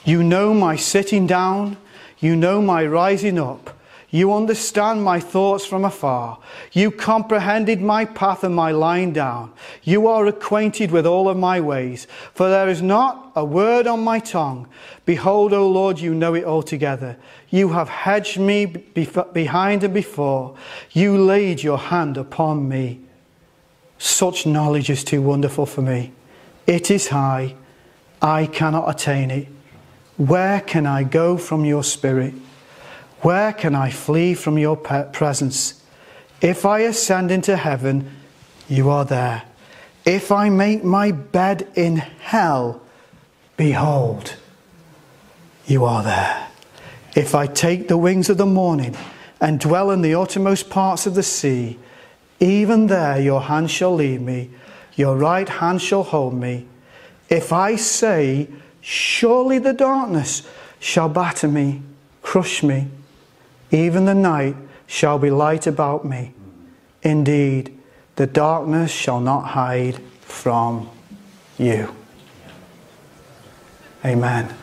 You know my sitting down. You know my rising up. You understand my thoughts from afar. You comprehended my path and my lying down. You are acquainted with all of my ways. For there is not a word on my tongue. Behold, O Lord, you know it altogether. You have hedged me behind and before. You laid your hand upon me. Such knowledge is too wonderful for me. It is high. I cannot attain it. Where can I go from your spirit? Where can I flee from your presence? If I ascend into heaven, you are there. If I make my bed in hell, behold, you are there. If I take the wings of the morning and dwell in the uttermost parts of the sea, even there your hand shall lead me, your right hand shall hold me. If I say, Surely the darkness shall batter me, crush me, even the night shall be light about me. Indeed, the darkness shall not hide from you. Amen.